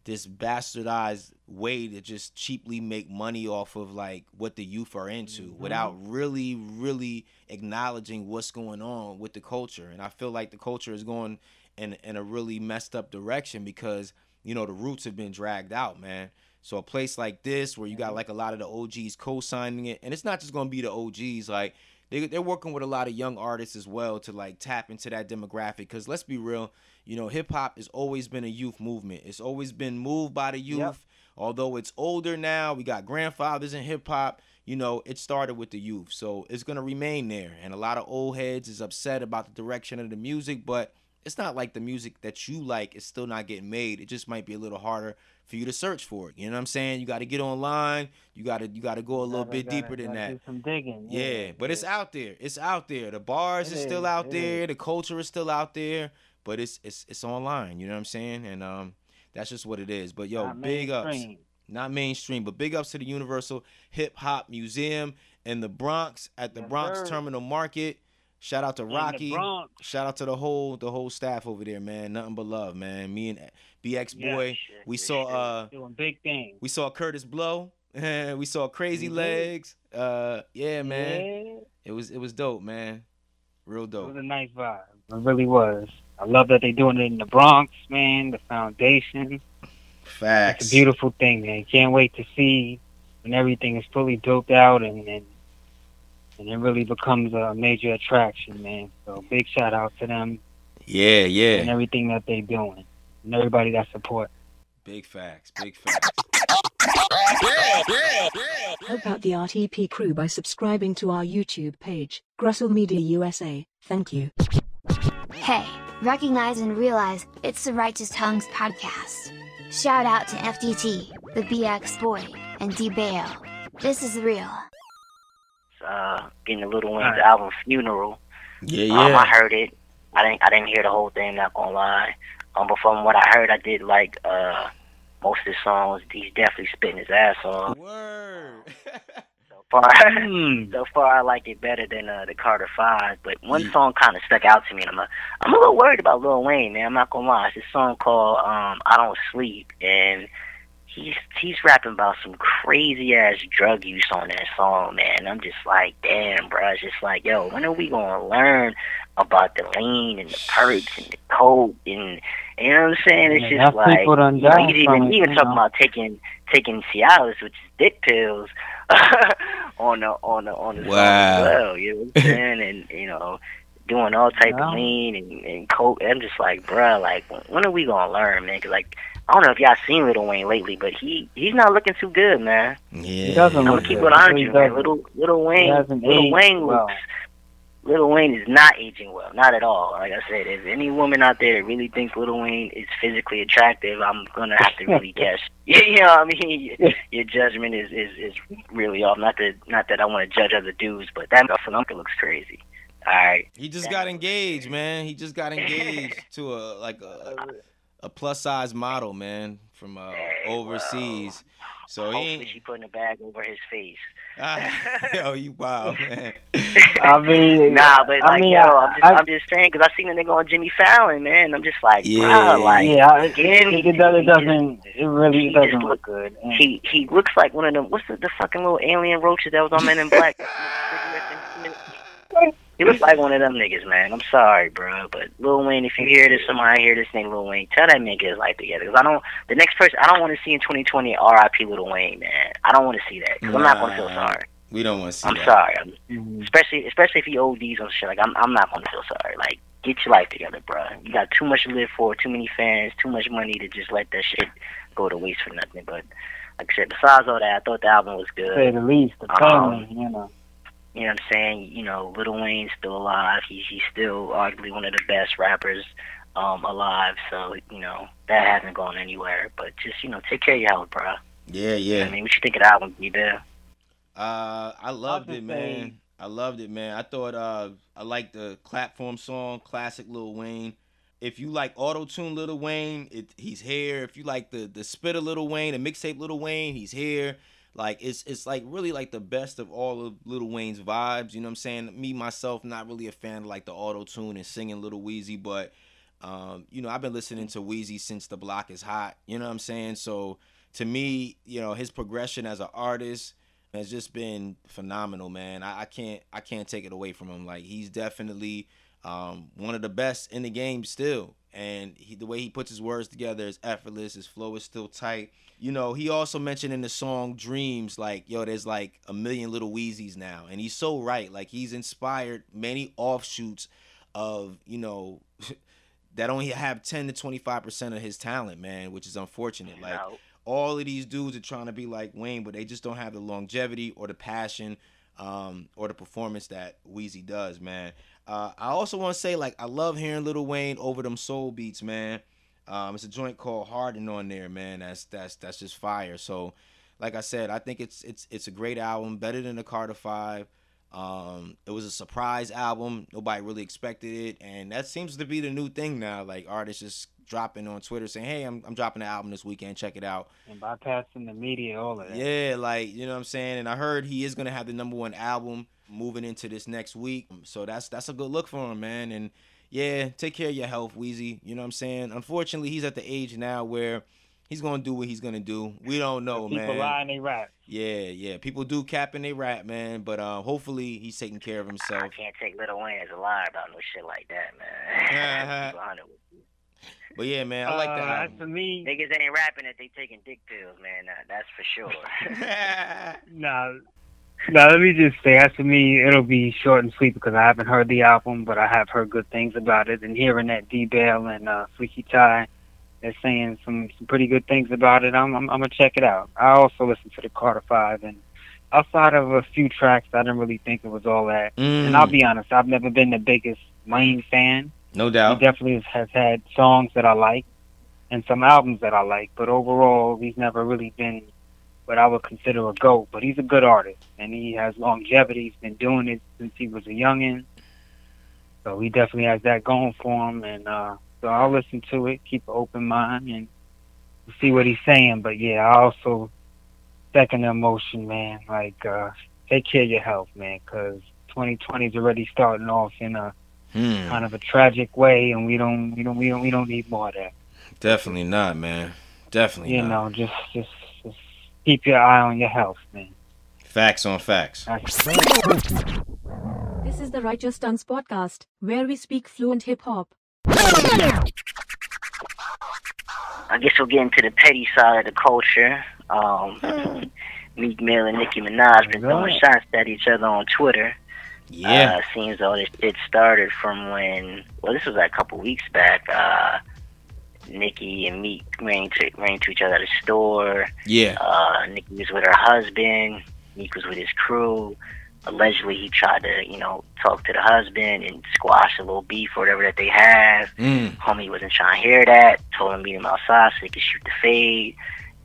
this bastardized way to just cheaply make money off of like what the youth are into mm-hmm. without really really acknowledging what's going on with the culture. And i feel like the culture is going in in a really messed up direction because you know the roots have been dragged out man. So a place like this where you got mm-hmm. like a lot of the og's co-signing it and it's not just going to be the og's like they, they're working with a lot of young artists as well to like tap into that demographic. Because let's be real you know hip hop has always been a youth movement it's always been moved by the youth Yep. although it's older now we got grandfathers in hip hop you know it started with the youth so it's going to remain there and a lot of old heads is upset about the direction of the music but it's not like the music that you like is still not getting made it just might be a little harder for you to search for it you know what i'm saying you got to get online you got to you got to go a little Gotta- bit gotta- deeper than that Do some digging. yeah, but it's out there. It's out there. The bars It is still out it there. is. The culture is still out there. But it's it's it's online. You know what I'm saying? And um, that's just what it is. But yo, Not big ups. Not mainstream, but big ups to the Universal Hip Hop Museum in the Bronx at the Yes, Bronx sir. Terminal Market. Shout out to Rocky. Shout out to the whole the whole staff over there, man. Nothing but love, man. Me and BX Yeah, boy, shit, we saw uh Doing big things. we saw Kurtis Blow. we saw Crazy did. Legs. Uh yeah, man. Yeah. It was it was dope, man. Real dope. It was a nice vibe. It really was. I love that they're doing it in the Bronx, man. The foundation. Facts. It's a beautiful thing, man. Can't wait to see when everything is fully built out and and, and it really becomes a major attraction, man. So big shout out to them Yeah, yeah. and everything that they're doing and everybody that support. Big facts. Big facts. Help out the RTP crew by subscribing to our YouTube page, Grustle Media USA. Thank you. Hey, recognize and realize it's the Righteous Tongues podcast. Shout out to FDT, the BX Boi, and D Bail. This is real. Uh, getting the Little Wayne's Alright. album Funeral. Yeah, Um, I heard it. I didn't. I didn't hear the whole thing. Not gonna lie. Um, but from what I heard, I did like uh most of the songs. He's definitely spitting his ass off. Word. So far, Hmm. so far I like it better than uh, the Carter Five. But one Yeah. song kind of stuck out to me, and I'm a, I'm a little worried about Lil Wayne. Man, I'm not gonna lie. It's a song called um I Don't Sleep, and he's he's rapping about some crazy ass drug use on that song, man. I'm just like, damn, bro. It's just like, yo, when are we gonna learn about the lean and the perks and the coke and you know what I'm saying? It's Yeah, just like you know, he's even even talking about taking taking Cialis, which is dick pills, on the on the on the song Wow. as well. You know what I'm saying? and you know, doing all type Yeah. of lean and, and coke. I'm just like, bruh, like when are we gonna learn, man? 'Cause like I don't know if y'all seen Little Wayne lately, but he he's not looking too good, man. Yeah. doesn't I'm gonna keep good. it honest He with you, man. Little Little Wayne, Little aged Wayne well. Looks. Little Wayne is not aging well, not at all. Like I said, if any woman out there that really thinks Little Wayne is physically attractive, I'm gonna have to really guess. you know, what I mean, your judgment is is is really off. Not that not that I want to judge other dudes, but that uncle looks crazy. All right, He just got engaged, man. He just got engaged to a like a, a plus size model, man, from uh, Hey, overseas. So he hopefully she ain't. putting a bag over his face. Ah, yo, you wild, man. I mean, Nah, but I like, mean, yo, I- I'm just, I- I'm just saying, because I seen the nigga on Jimmy Fallon, man. I'm just like, Yeah. bruh, like, yeah, I- again, it, he- it, does, it he just- doesn't. It really he doesn't look- look good. And he he looks like one of them. What's the, the fucking little alien roaches that was on Men in Black? He looks like one of them niggas, man. I'm sorry, bro, but Lil Wayne, if you hear this, somebody hear this name Lil Wayne, tell that man get his life together. Cause I don't. The next person, I don't want to see in 2020 R.I.P. Lil Wayne, man. I don't want to see that. Cause I'm not gonna feel sorry. We don't want to see I'm that. sorry. I'm, Mhm. especially especially if he ODs on shit. Like I'm I'm not gonna feel sorry. Like get your life together, bro. You got too much to live for, too many fans, too much money to just let that shit go to waste for nothing. But like I said, besides all that, I thought the album was good. Say the least, the Um, family, you know. You know what I'm saying? You know, Lil Wayne's still alive. He's he's still arguably one of the best rappers um alive. So you know that hasn't gone anywhere. But just you know, take care of your health, bro. Yeah, yeah. I mean, what you think of the album, be there? Uh, I loved just it, man. say- I loved it, man. I thought uh, I liked the platform song, classic Lil Wayne. If you like auto tune Lil Wayne, it, he's here. If you like the the spitter Lil Wayne, the mixtape Lil Wayne, he's here. Like it's it's like really like the best of all of Lil Wayne's vibes. You know what I'm saying? Me myself, not really a fan of like the auto tune and singing Little Wheezy, but um, you know I've been listening to Wheezy since the block is hot. You know what I'm saying? So to me, you know his progression as an artist has just been phenomenal, man. I, I can't I can't take it away from him. Like he's definitely um, one of the best in the game still, and he, the way he puts his words together is effortless. His flow is still tight. You know, he also mentioned in the song "Dreams" like, yo, there's like a million little Wheezys now, and he's so right. Like he's inspired many offshoots of you know. that only have 10 to 25% of his talent, man, which is unfortunate. Like all of these dudes are trying to be like Wayne, but they just don't have the longevity or the passion um, or the performance that Wheezy does, man. Uh, I also want to say, like, I love hearing Little Wayne over them soul beats, man. Um, it's a joint called Harden on there, man. That's that's that's just fire. So, like I said, I think it's it's it's a great album, better than the Carter Five. Um, it was a surprise album. Nobody really expected it, and that seems to be the new thing now. Like artists just dropping on Twitter saying, "Hey, I'm I'm dropping an album this weekend. Check it out." And bypassing the media, all of that. Yeah, like you know what I'm saying. And I heard he is gonna have the number one album moving into this next week, so that's that's a good look for him, man. And yeah, take care of your health, Wheezy. You know what I'm saying. Unfortunately, he's at the age now where he's gonna do what he's gonna do. We don't know, People man. lie and they rap. Yeah, yeah. People do cap and they rap, man. But uh, hopefully he's taking care of himself. I himself. can't take Lil Wayne as a lie about no shit like that, man. Be honest with you. But yeah, man, I like uh, that As for me, Niggas ain't rapping if they taking dick pills, man. Nah, that's for sure. nah, nah, let me just say, as for me, it'll be short and sweet because I haven't heard the album, but I have heard good things about it. And hearing that D Bail and uh, Freaky Ty, they're saying some, some pretty good things about it. I'm, I'm, I'm gonna check it out. I also listened to the Carter Five, and outside of a few tracks, I didn't really think it was all that. And I'll Mm, be honest, I've never been the biggest Wayne fan. No doubt. He definitely has had songs that I like and some albums that I like, but overall, he's never really been what I would consider a GOAT. But he's a good artist, and he has longevity. He's been doing it since he was a youngin'. So he definitely has that going for him, and uh, so I'll listen to it, keep an open mind, and see what he's saying. But yeah, I also second the emotion, man. Like, uh, take care of your health, man, because 2020 is already starting off in a Hmm, kind of a tragic way, and we don't, we don't, we don't, we don't need more of that. definitely not, man. Definitely not. You not. know, just, just, just keep your eye on your health, man. Facts on facts. This is the Righteous Tongues podcast, where we speak fluent hip hop. I guess we'll get into the petty side of the culture. Um, Meek Mill and Nicki Minaj been throwing shots at each other on Twitter. Yeah. Uh, seems all this shit started from when, well, this was like a couple weeks back. Uh, Nicki and Meek ran to, ran to each other at a store. yeah. Uh, Nicki was with her husband. Meek was with his crew. Allegedly, he tried to, you know, talk to the husband and squash a little beef or whatever that they have. Mm. Homie wasn't trying to hear that. Told him to meet him outside so he could shoot the fade.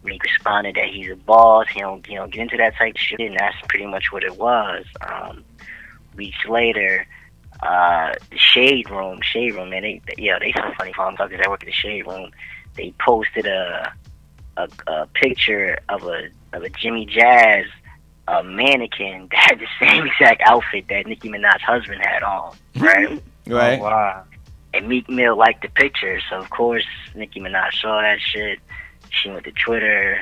Meek responded that he's a boss. He don't, you know, get into that type of shit, and that's pretty much what it was. Um, weeks later, uh, the Shade Room, Shade Room, man, they, yeah, they some funny motherfuckers that work at the Shade Room. They posted a a, a picture of a of a Jimmy Jazz a mannequin that had the same exact outfit that Nicki Minaj's husband had on, right? Right. Oh, wow. and Meek Mill liked the picture, so of course Nicki Minaj saw that shit. She went to Twitter,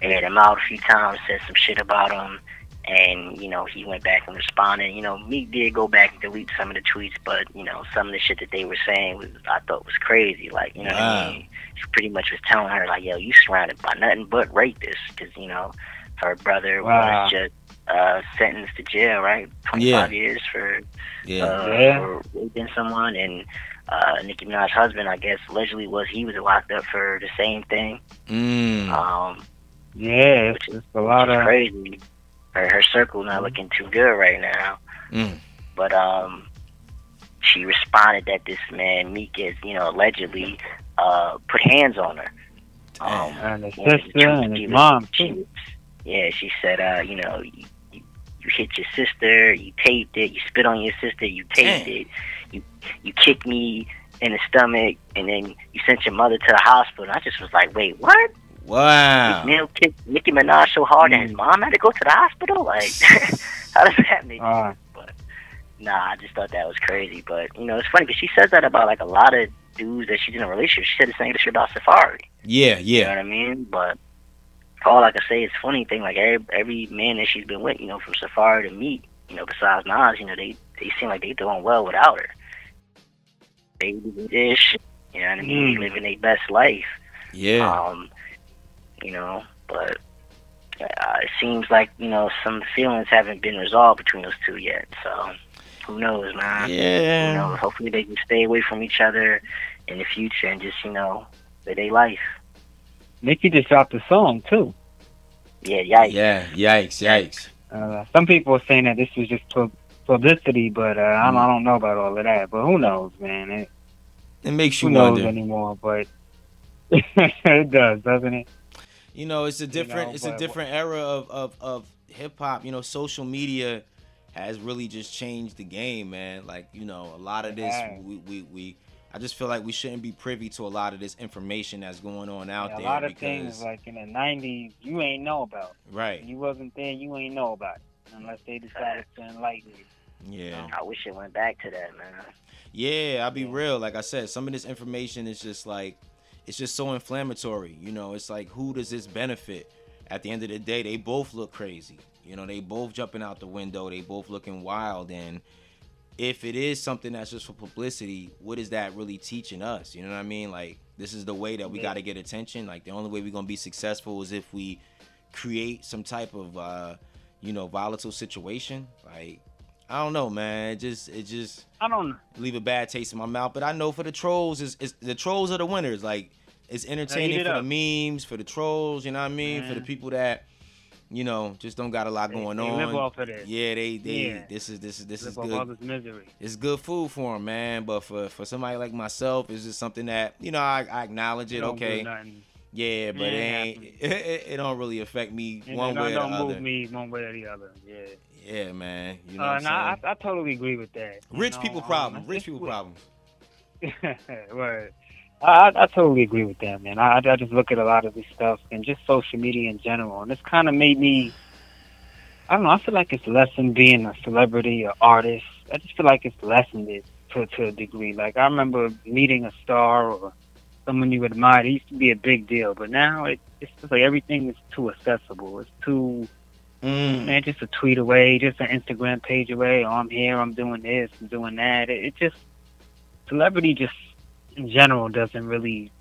aired him out a few times, said some shit about him. And you know he went back and responded. You know, Meek did go back and delete some of the tweets, but you know some of the shit that they were saying was I thought was crazy. Like you know, Wow. what I mean? she pretty much was telling her like, "Yo, you surrounded by nothing but rapists," because you know her brother Wow. was just uh, sentenced to jail, right, twenty five years for Yeah. uh, Yeah. for raping someone, and uh, Nicki Minaj's husband, I guess, allegedly was he was locked up for the same thing. Mm. Um, Yeah, it's, it's a lot which is of crazy. Her her circle not looking too good right now. Mm. But um, she responded that this man Meek is, you know, allegedly uh put hands on her. Um, and his yeah, sister truth and his mom she too. yeah, she said, uh, you know, you, you, you hit your sister, you taped it, you spit on your sister, you taped Damn. it, you you kicked me in the stomach, and then you sent your mother to the hospital. And I just was like, wait, what? Wow. Mill kicked Nicki Minaj so hard, and his mom had to go to the hospital. Like, how does that make Uh, sense? But nah, I just thought that was crazy. But you know, it's funny because she says that about like a lot of dudes that she's in a relationship. She said the same shit about Safaree. Yeah, You know yeah. what I mean? But all I can say is funny thing. Like every every man that she's been with, you know, from Safaree to Meek, you know, besides Nas, you know, they they seem like they doing well without her. They do this, shit, you know what I mean? Mm. Living their best life. Yeah. Um, you know, but uh, it seems like you know some feelings haven't been resolved between those two yet. So who knows, man? You Yeah. know, hopefully they can stay away from each other in the future and just you know live their life. Nicki just dropped a song too. Yeah, yikes. Yeah. Yikes. Yikes. Uh, some people are saying that this was just publicity, but uh, I, don't, Mm. I don't know about all of that. But who knows, man? It, It makes who you knows wonder. anymore? But it does, doesn't it? You know, it's a different know, it's a but- different era of of, of hip hop. You know, social media has really just changed the game, man. Like, you know, a lot of this has. we, we, we I just feel like we shouldn't be privy to a lot of this information that's going on out a there A lot of things like in the '90s you ain't know about. right. You wasn't there, you ain't know about it unless they decided to enlighten you. Yeah. I wish it went back to that, man. Yeah, I'll be Yeah. real. Like I said, some of this information is just like it's just so inflammatory. You know, it's like who does this benefit? At the end of the day, they both look crazy. You know, they both jumping out the window, they both looking wild and if it is something that's just for publicity, what is that really teaching us? You know what I mean? Like this is the way that we got to get attention. Like the only way we're going to be successful is if we create some type of uh, you know, volatile situation. Like I don't know, man. It just it just I don't. leave a bad taste in my mouth. But I know for the trolls, is is the trolls are the winners. Like it's entertaining it for up. the memes, for the trolls. You know what I mean? For the people that you know just don't got a lot They, going they on. live off of this. yeah, they they Yeah. this is this is this is live all good. this misery. It's good food for them, man. But for for somebody like myself, it's just something that you know I, I acknowledge it. Don't do Okay, yeah, but it ain't it, it don't really affect me It one way or don't move me one way or the other. Yeah. Yeah, man. You know uh, no, I? I totally agree with that. you Rich know, people um, problem. Rich people problem. right. I, I totally agree with that, man. I, I just look at a lot of this stuff and just social media in general, and it's kind of made me. I don't know. I feel like it's lessened being a celebrity or artist. I just feel like it's lessened it to to a degree. Like I remember meeting a star or someone you admired. It used to be a big deal, but now it, it's just like everything is too accessible. It's too Mm. man, just a tweet away, just an Instagram page away. Oh, I'm here, I'm doing this, I'm doing that. It, it just celebrity just in general doesn't really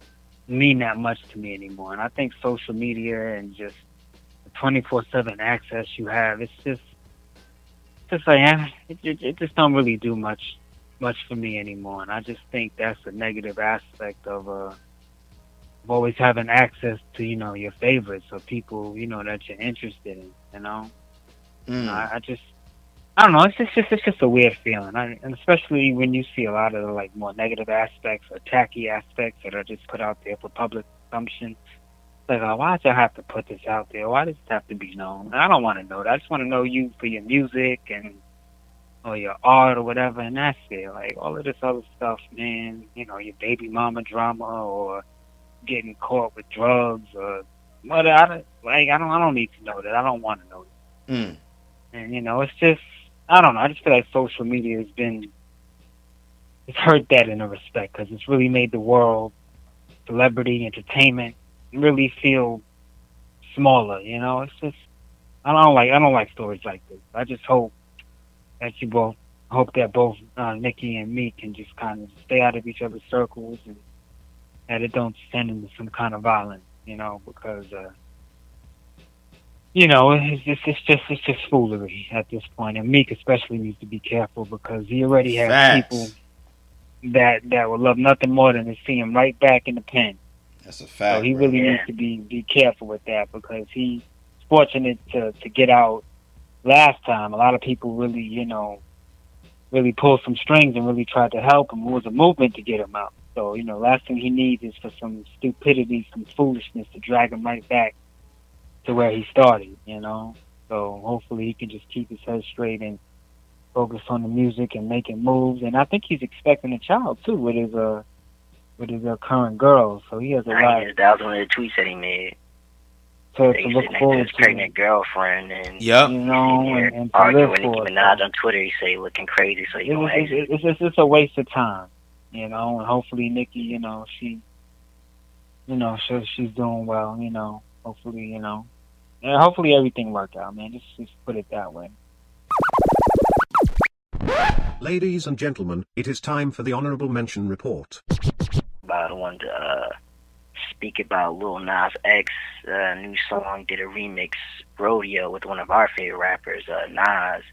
mean that much to me anymore. And I think social media and just the 24/7 access you have, it's just just like eh, it, it, it just don't really do much much for me anymore. And I just think that's a negative aspect of uh always having access to you know your favorites or people you know that you're interested in. You know. Mm. I, I just, I don't know. It's just, it's just a weird feeling, I, and especially when you see a lot of the, like more negative aspects or tacky aspects that are just put out there for public consumption. Like, oh, why does I have to put this out there? Why does it have to be known? I don't want to know that. I just want to know you for your music and or your art or whatever, and that's it. Like all of this other stuff, man. You know, your baby mama drama or getting caught with drugs or what? I don't, like. I don't. I don't need to know that. I don't want to know. That. Mm. And you know, it's just I don't know. I just feel like social media has been it's hurt that in a respect because it's really made the world, celebrity entertainment, really feel smaller. You know, it's just I don't like I don't like stories like this. I just hope that you both hope that both uh, Nicki and Meek can just kind of stay out of each other's circles and that it don't send into some kind of violence, you know, because uh, you know it's just it's just it's just foolery at this point. and Meek especially needs to be careful because he already has Facts. people that that would love nothing more than to see him right back in the pen. That's a fact. So he really Yeah. needs to be be careful with that because he's fortunate to to get out last time. A lot of people really, you know, really pulled some strings and really tried to help him. It was a movement to get him out. So you know, last thing he needs is for some stupidity, some foolishness to drag him right back to where he started. You know. So hopefully he can just keep his head straight and focus on the music and making moves. And I think he's expecting a child too with his uh with his uh, current girl. So he has a lot I that was one of the tweets that he made. to, to look to to forward his to. pregnant girlfriend and Yep. You know, here and, and to arguing live with Nicki. Minaj on Twitter. He say looking crazy, so you gonna it's, it's, it's, it's a waste of time, you know. And hopefully, Nicki, you know, she, you know, she, she's doing well. You know, hopefully, you know, and hopefully everything work out, man. Just just put it that way. Ladies and gentlemen, it is time for the honorable mention report. about I wanted to uh, speak about Lil Nas X uh, new song. Did a remix rodeo with one of our favorite rappers, uh, Nas.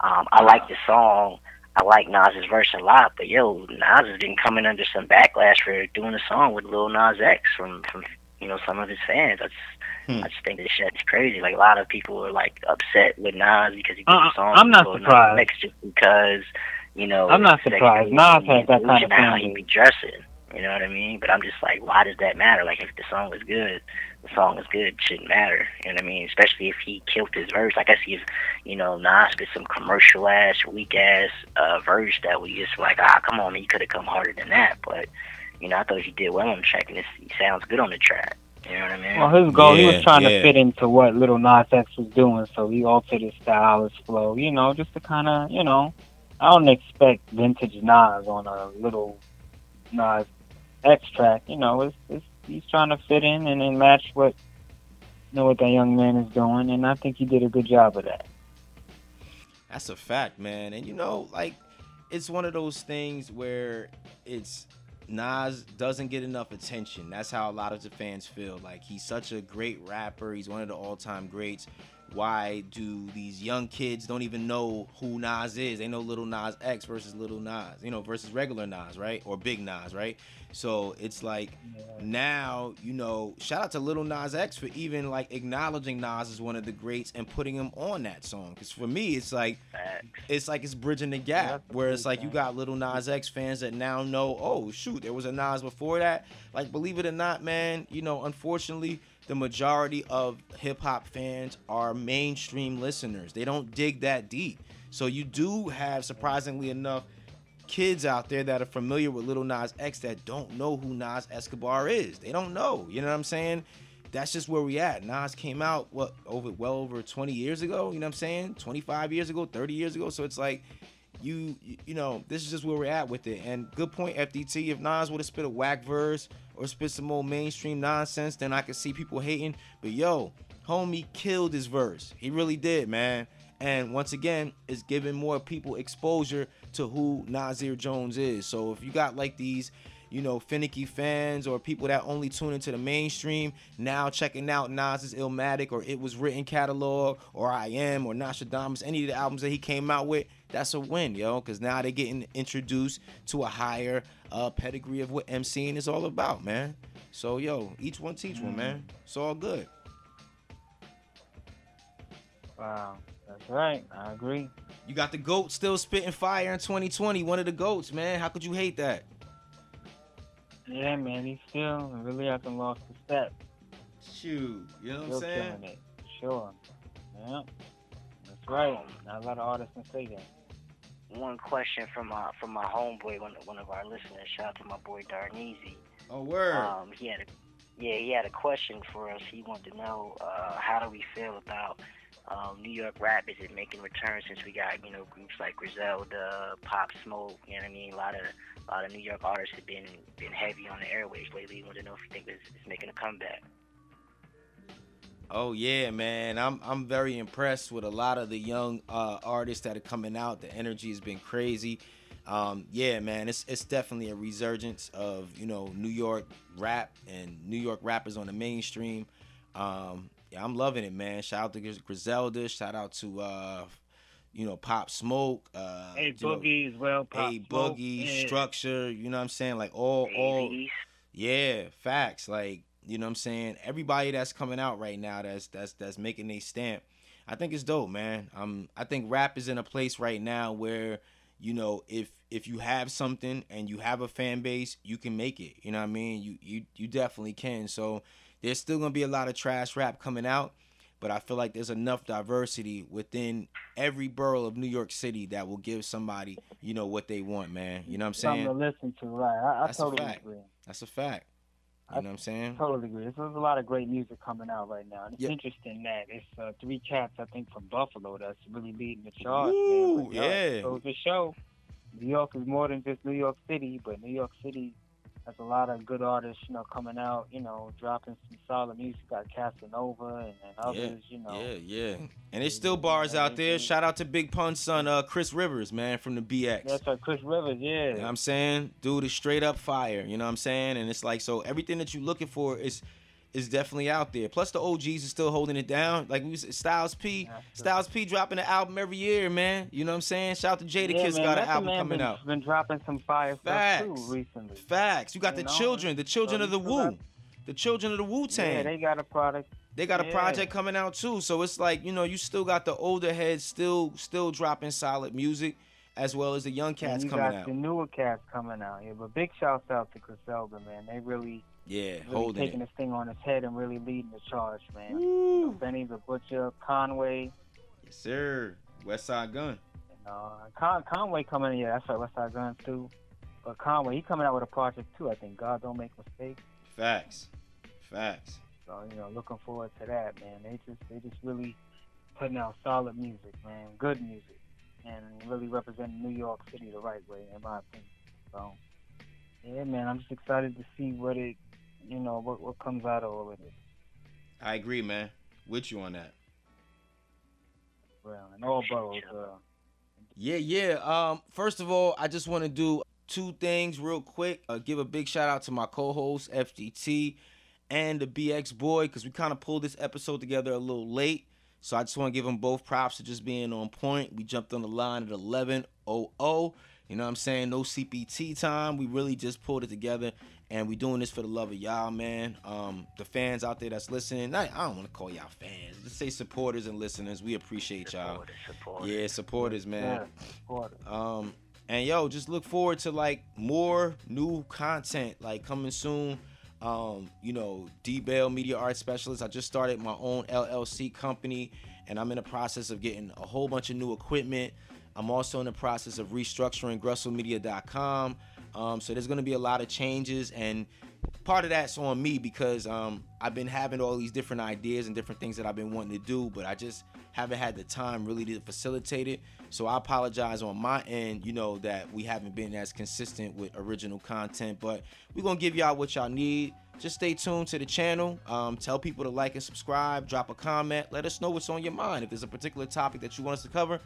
Um, I like the song. I like Nas's verse a lot, but yo, Nas has been coming under some backlash for doing a song with Lil Nas X from from you know some of his fans. I just Hmm. I just think this shit's crazy. Like a lot of people are like upset with Nas because he did Uh, a song. I'm not surprised. X just because you know. I'm not surprised. Nas has that kind of how he be dressing. You know what I mean? But I'm just like, why does that matter? Like, if the song was good, the song is good. Shouldn't matter. You know what I mean? Especially if he killed his verse. Like, I see if, you know, Nas spit some commercial ass, weak ass uh, verse that we just like, ah, come on, man, you could have come harder than that. But, you know, I thought he did well on the track, and this, he sounds good on the track. You know what I mean? Well, his goal, he was trying yeah. to fit into what Little Nas X was doing, so he altered his style, his flow, you know, just to kind of, you know, I don't expect vintage Nas on a Little Nas X track, you know, it's, it's he's trying to fit in and then match what, you know, what that young man is doing, and I think he did a good job of that. That's a fact, man. And you know, like, it's one of those things where it's Nas doesn't get enough attention. That's how a lot of the fans feel. Like he's such a great rapper. He's one of the all-time greats. Why do these young kids don't even know who Nas is? They know Little Nas X versus Little Nas, you know, versus regular Nas, right? Or Big Nas, right? So it's like now, you know, shout out to Little Nas X for even like acknowledging Nas as one of the greats and putting him on that song. Because for me, it's like it's like it's bridging the gap where it's like you got little Nas X fans that now know, oh shoot, there was a Nas before that. Like believe it or not, man, you know, unfortunately, the majority of hip hop fans are mainstream listeners. They don't dig that deep. So you do have surprisingly enough kids out there that are familiar with Little Nas X that don't know who Nas Escobar is. They don't know. You know what I'm saying? That's just where we at. Nas came out what over well over 20 years ago. You know what I'm saying? 25 years ago, 30 years ago. So it's like you you- know this is just where we're at with it. And good point, FDT. If Nas would have spit a whack verse or spit some more mainstream nonsense, then I could see people hating. But yo, homie killed his verse. He really did, man. And once again, it's giving more people exposure to who Nazir Jones is. So if you got like these, you know, finicky fans or people that only tune into the mainstream, now checking out Nas's Illmatic or It Was Written catalog or I Am or Nastradamus, any of the albums that he came out with, that's a win, yo. Because now they're getting introduced to a higher uh, pedigree of what MCing is all about, man. So yo, each one teach one, man. It's all good. Wow, that's right. I agree. You got the GOAT still spitting fire in 2020. One of the GOATs, man. How could you hate that? Yeah, man, he still really hasn't lost a step. Shoot. You know what I'm saying? it. Sure. Yeah. That's right. Not a lot of artists can say that. One question from my from my homeboy, one one of our listeners. Shout out to my boy Darnese. Oh, word. Um, he had a yeah, he had a question for us. He wanted to know uh, how do we feel about um, New York rap? Is it making returns since we got you know groups like Griselda, Pop Smoke? You know what I mean? A lot of a lot of New York artists have been been heavy on the airwaves lately. He wanted to know if you think it's, it's making a comeback. Oh yeah, man. I'm I'm very impressed with a lot of the young uh, artists that are coming out. The energy has been crazy. Um, yeah, man, it's it's definitely a resurgence of you know New York rap and New York rappers on the mainstream. Um, yeah, I'm loving it, man. Shout out to Griselda. Shout out to uh, you know Pop Smoke. Uh, Hey, you know, Boogie as well. Pop Smoke, Boogie. Structure. You know what I'm saying? Like all all yeah, facts. Like, you know what I'm saying? Everybody that's coming out right now that's that's that's making a stamp. I think it's dope, man. Um I think rap is in a place right now where, you know, if if you have something and you have a fan base, you can make it. You know what I mean? You you you definitely can. So there's still gonna be a lot of trash rap coming out, but I feel like there's enough diversity within every borough of New York City that will give somebody, you know, what they want, man. You know what I'm saying? Something to listen to, right? I, I That's a totally fact. agree. That's a fact. You I know what I'm saying? Totally agree. There's, there's a lot of great music coming out right now. And it's Yeah. interesting that it's uh, three cats, I think, from Buffalo that's really leading the charge. Ooh, man. Yeah. So to show, New York is more than just New York City, but New York City has a lot of good artists, you know, coming out, you know, dropping some solid music. Got Casanova and, and others, you know. Yeah, yeah. And there's still bars out there. Shout out to Big Pun's son, uh, Chris Rivers, man, from the BX. That's right, Chris Rivers, yeah. You know what I'm saying? Dude is straight up fire. You know what I'm saying? And it's like so everything that you're looking for is is definitely out there. Plus the OGs are still holding it down. Like we said, Styles P. Styles P dropping an album every year, man. You know what I'm saying? Shout out to Jada yeah, Kiss man, got an album coming been, out. Been dropping some fire Facts. stuff too recently. Facts. You got You the know, children, the children so of the Wu. got- The children of the Wu Tang. Yeah, they got a product. They got a Yeah. project coming out too, so it's like you know you still got the older heads still still dropping solid music, as well as the young cats you coming got out. the newer cats coming out. Yeah, but big shouts out to Griselda, man. They really, Yeah, really holding taking it. this thing on his head and really leading the charge, man. Woo. Benny the Butcher, Conway, Yes, sir. Westside Gunn. and uh, Con- Conway coming in. Yeah, that's right, Westside Gunn too. But Conway, he coming out with a project too. I think God don't make mistakes. Facts. Facts. So you know, looking forward to that, man. They just they just really putting out solid music, man, good music, and really representing New York City the right way, in my opinion. So yeah, man, I'm just excited to see what it, you know, what what comes out of all of this. I agree, man. With you on that. Well, in all boroughs, uh, Yeah, yeah. Um, first of all, I just want to do two things real quick. Uh, give a big shout out to my co-host FDT and the BX Boi because we kind of pulled this episode together a little late. So I just want to give them both props for just being on point. We jumped on the line at 11:00. You know what I'm saying? No CPT time. We really just pulled it together, and we doing this for the love of y'all, man. Um, the fans out there that's listening. I, I don't want to call y'all fans. Let's say supporters and listeners. We appreciate y'all. Supporters, supporters. Yeah, supporters, man. yeah, supporters. Um, and yo, just look forward to like more new content like coming soon. Um, you know, D Bail Media Arts Specialist. I just started my own LLC company, and I'm in the process of getting a whole bunch of new equipment. I'm also in the process of restructuring GrustleMedia.com. Um, so there's gonna be a lot of changes, and part of that's on me because um, I've been having all these different ideas and different things that I've been wanting to do, but I just haven't had the time really to facilitate it. So I apologize on my end, you know, that we haven't been as consistent with original content, but we're gonna give y'all what y'all need. Just stay tuned to the channel. Um, tell people to like and subscribe, drop a comment, let us know what's on your mind. If there's a particular topic that you want us to cover,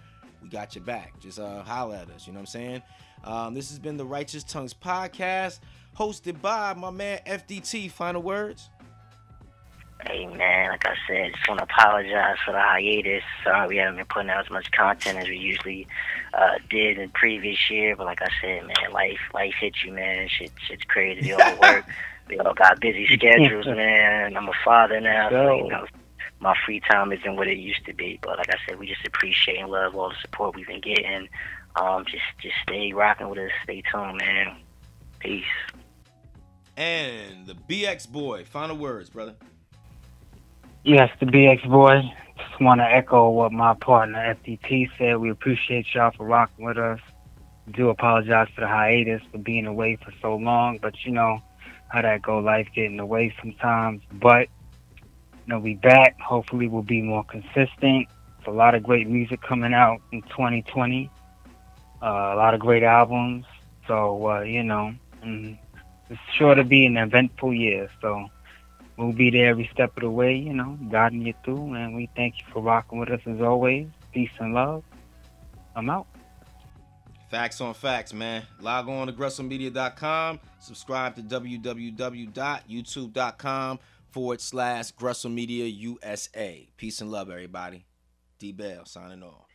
we got your back. Just uh, holler at us. You know what I'm saying? Um, this has been the Righteous Tongues podcast, hosted by my man FDT. Final words. Hey man, like I said, just want to apologize for the hiatus. Sorry we haven't been putting out as much content as we usually uh, did in previous year. But like I said, man, life life hits you, man. Shit, shit's crazy. We all work. we all got busy schedules, man. I'm a father now, so you know, my free time isn't what it used to be. But like I said, we just appreciate and love all the support we've been getting. Um, just just stay rocking with us. Stay tuned, man. Peace. And the BX Boi. Final words, brother. Yes, the BX Boi. Just want to echo what my partner FDT said. We appreciate y'all for rocking with us. Do apologize for the hiatus for being away for so long, but you know how that go. Life getting away sometimes, but know we back. Hopefully, we'll be more consistent. It's a lot of great music coming out in 2020. Uh, a lot of great albums. So uh, you know, mm, it's sure to be an eventful year. So we'll be there every step of the way, you know, guiding you through. And we thank you for rocking with us as always. Peace and love. I'm out. Facts on facts, man. Log on to GrustleMedia.com. Subscribe to www.youtube.com forward slash Grustle Media USA. Peace and love, everybody. D Bail signing off.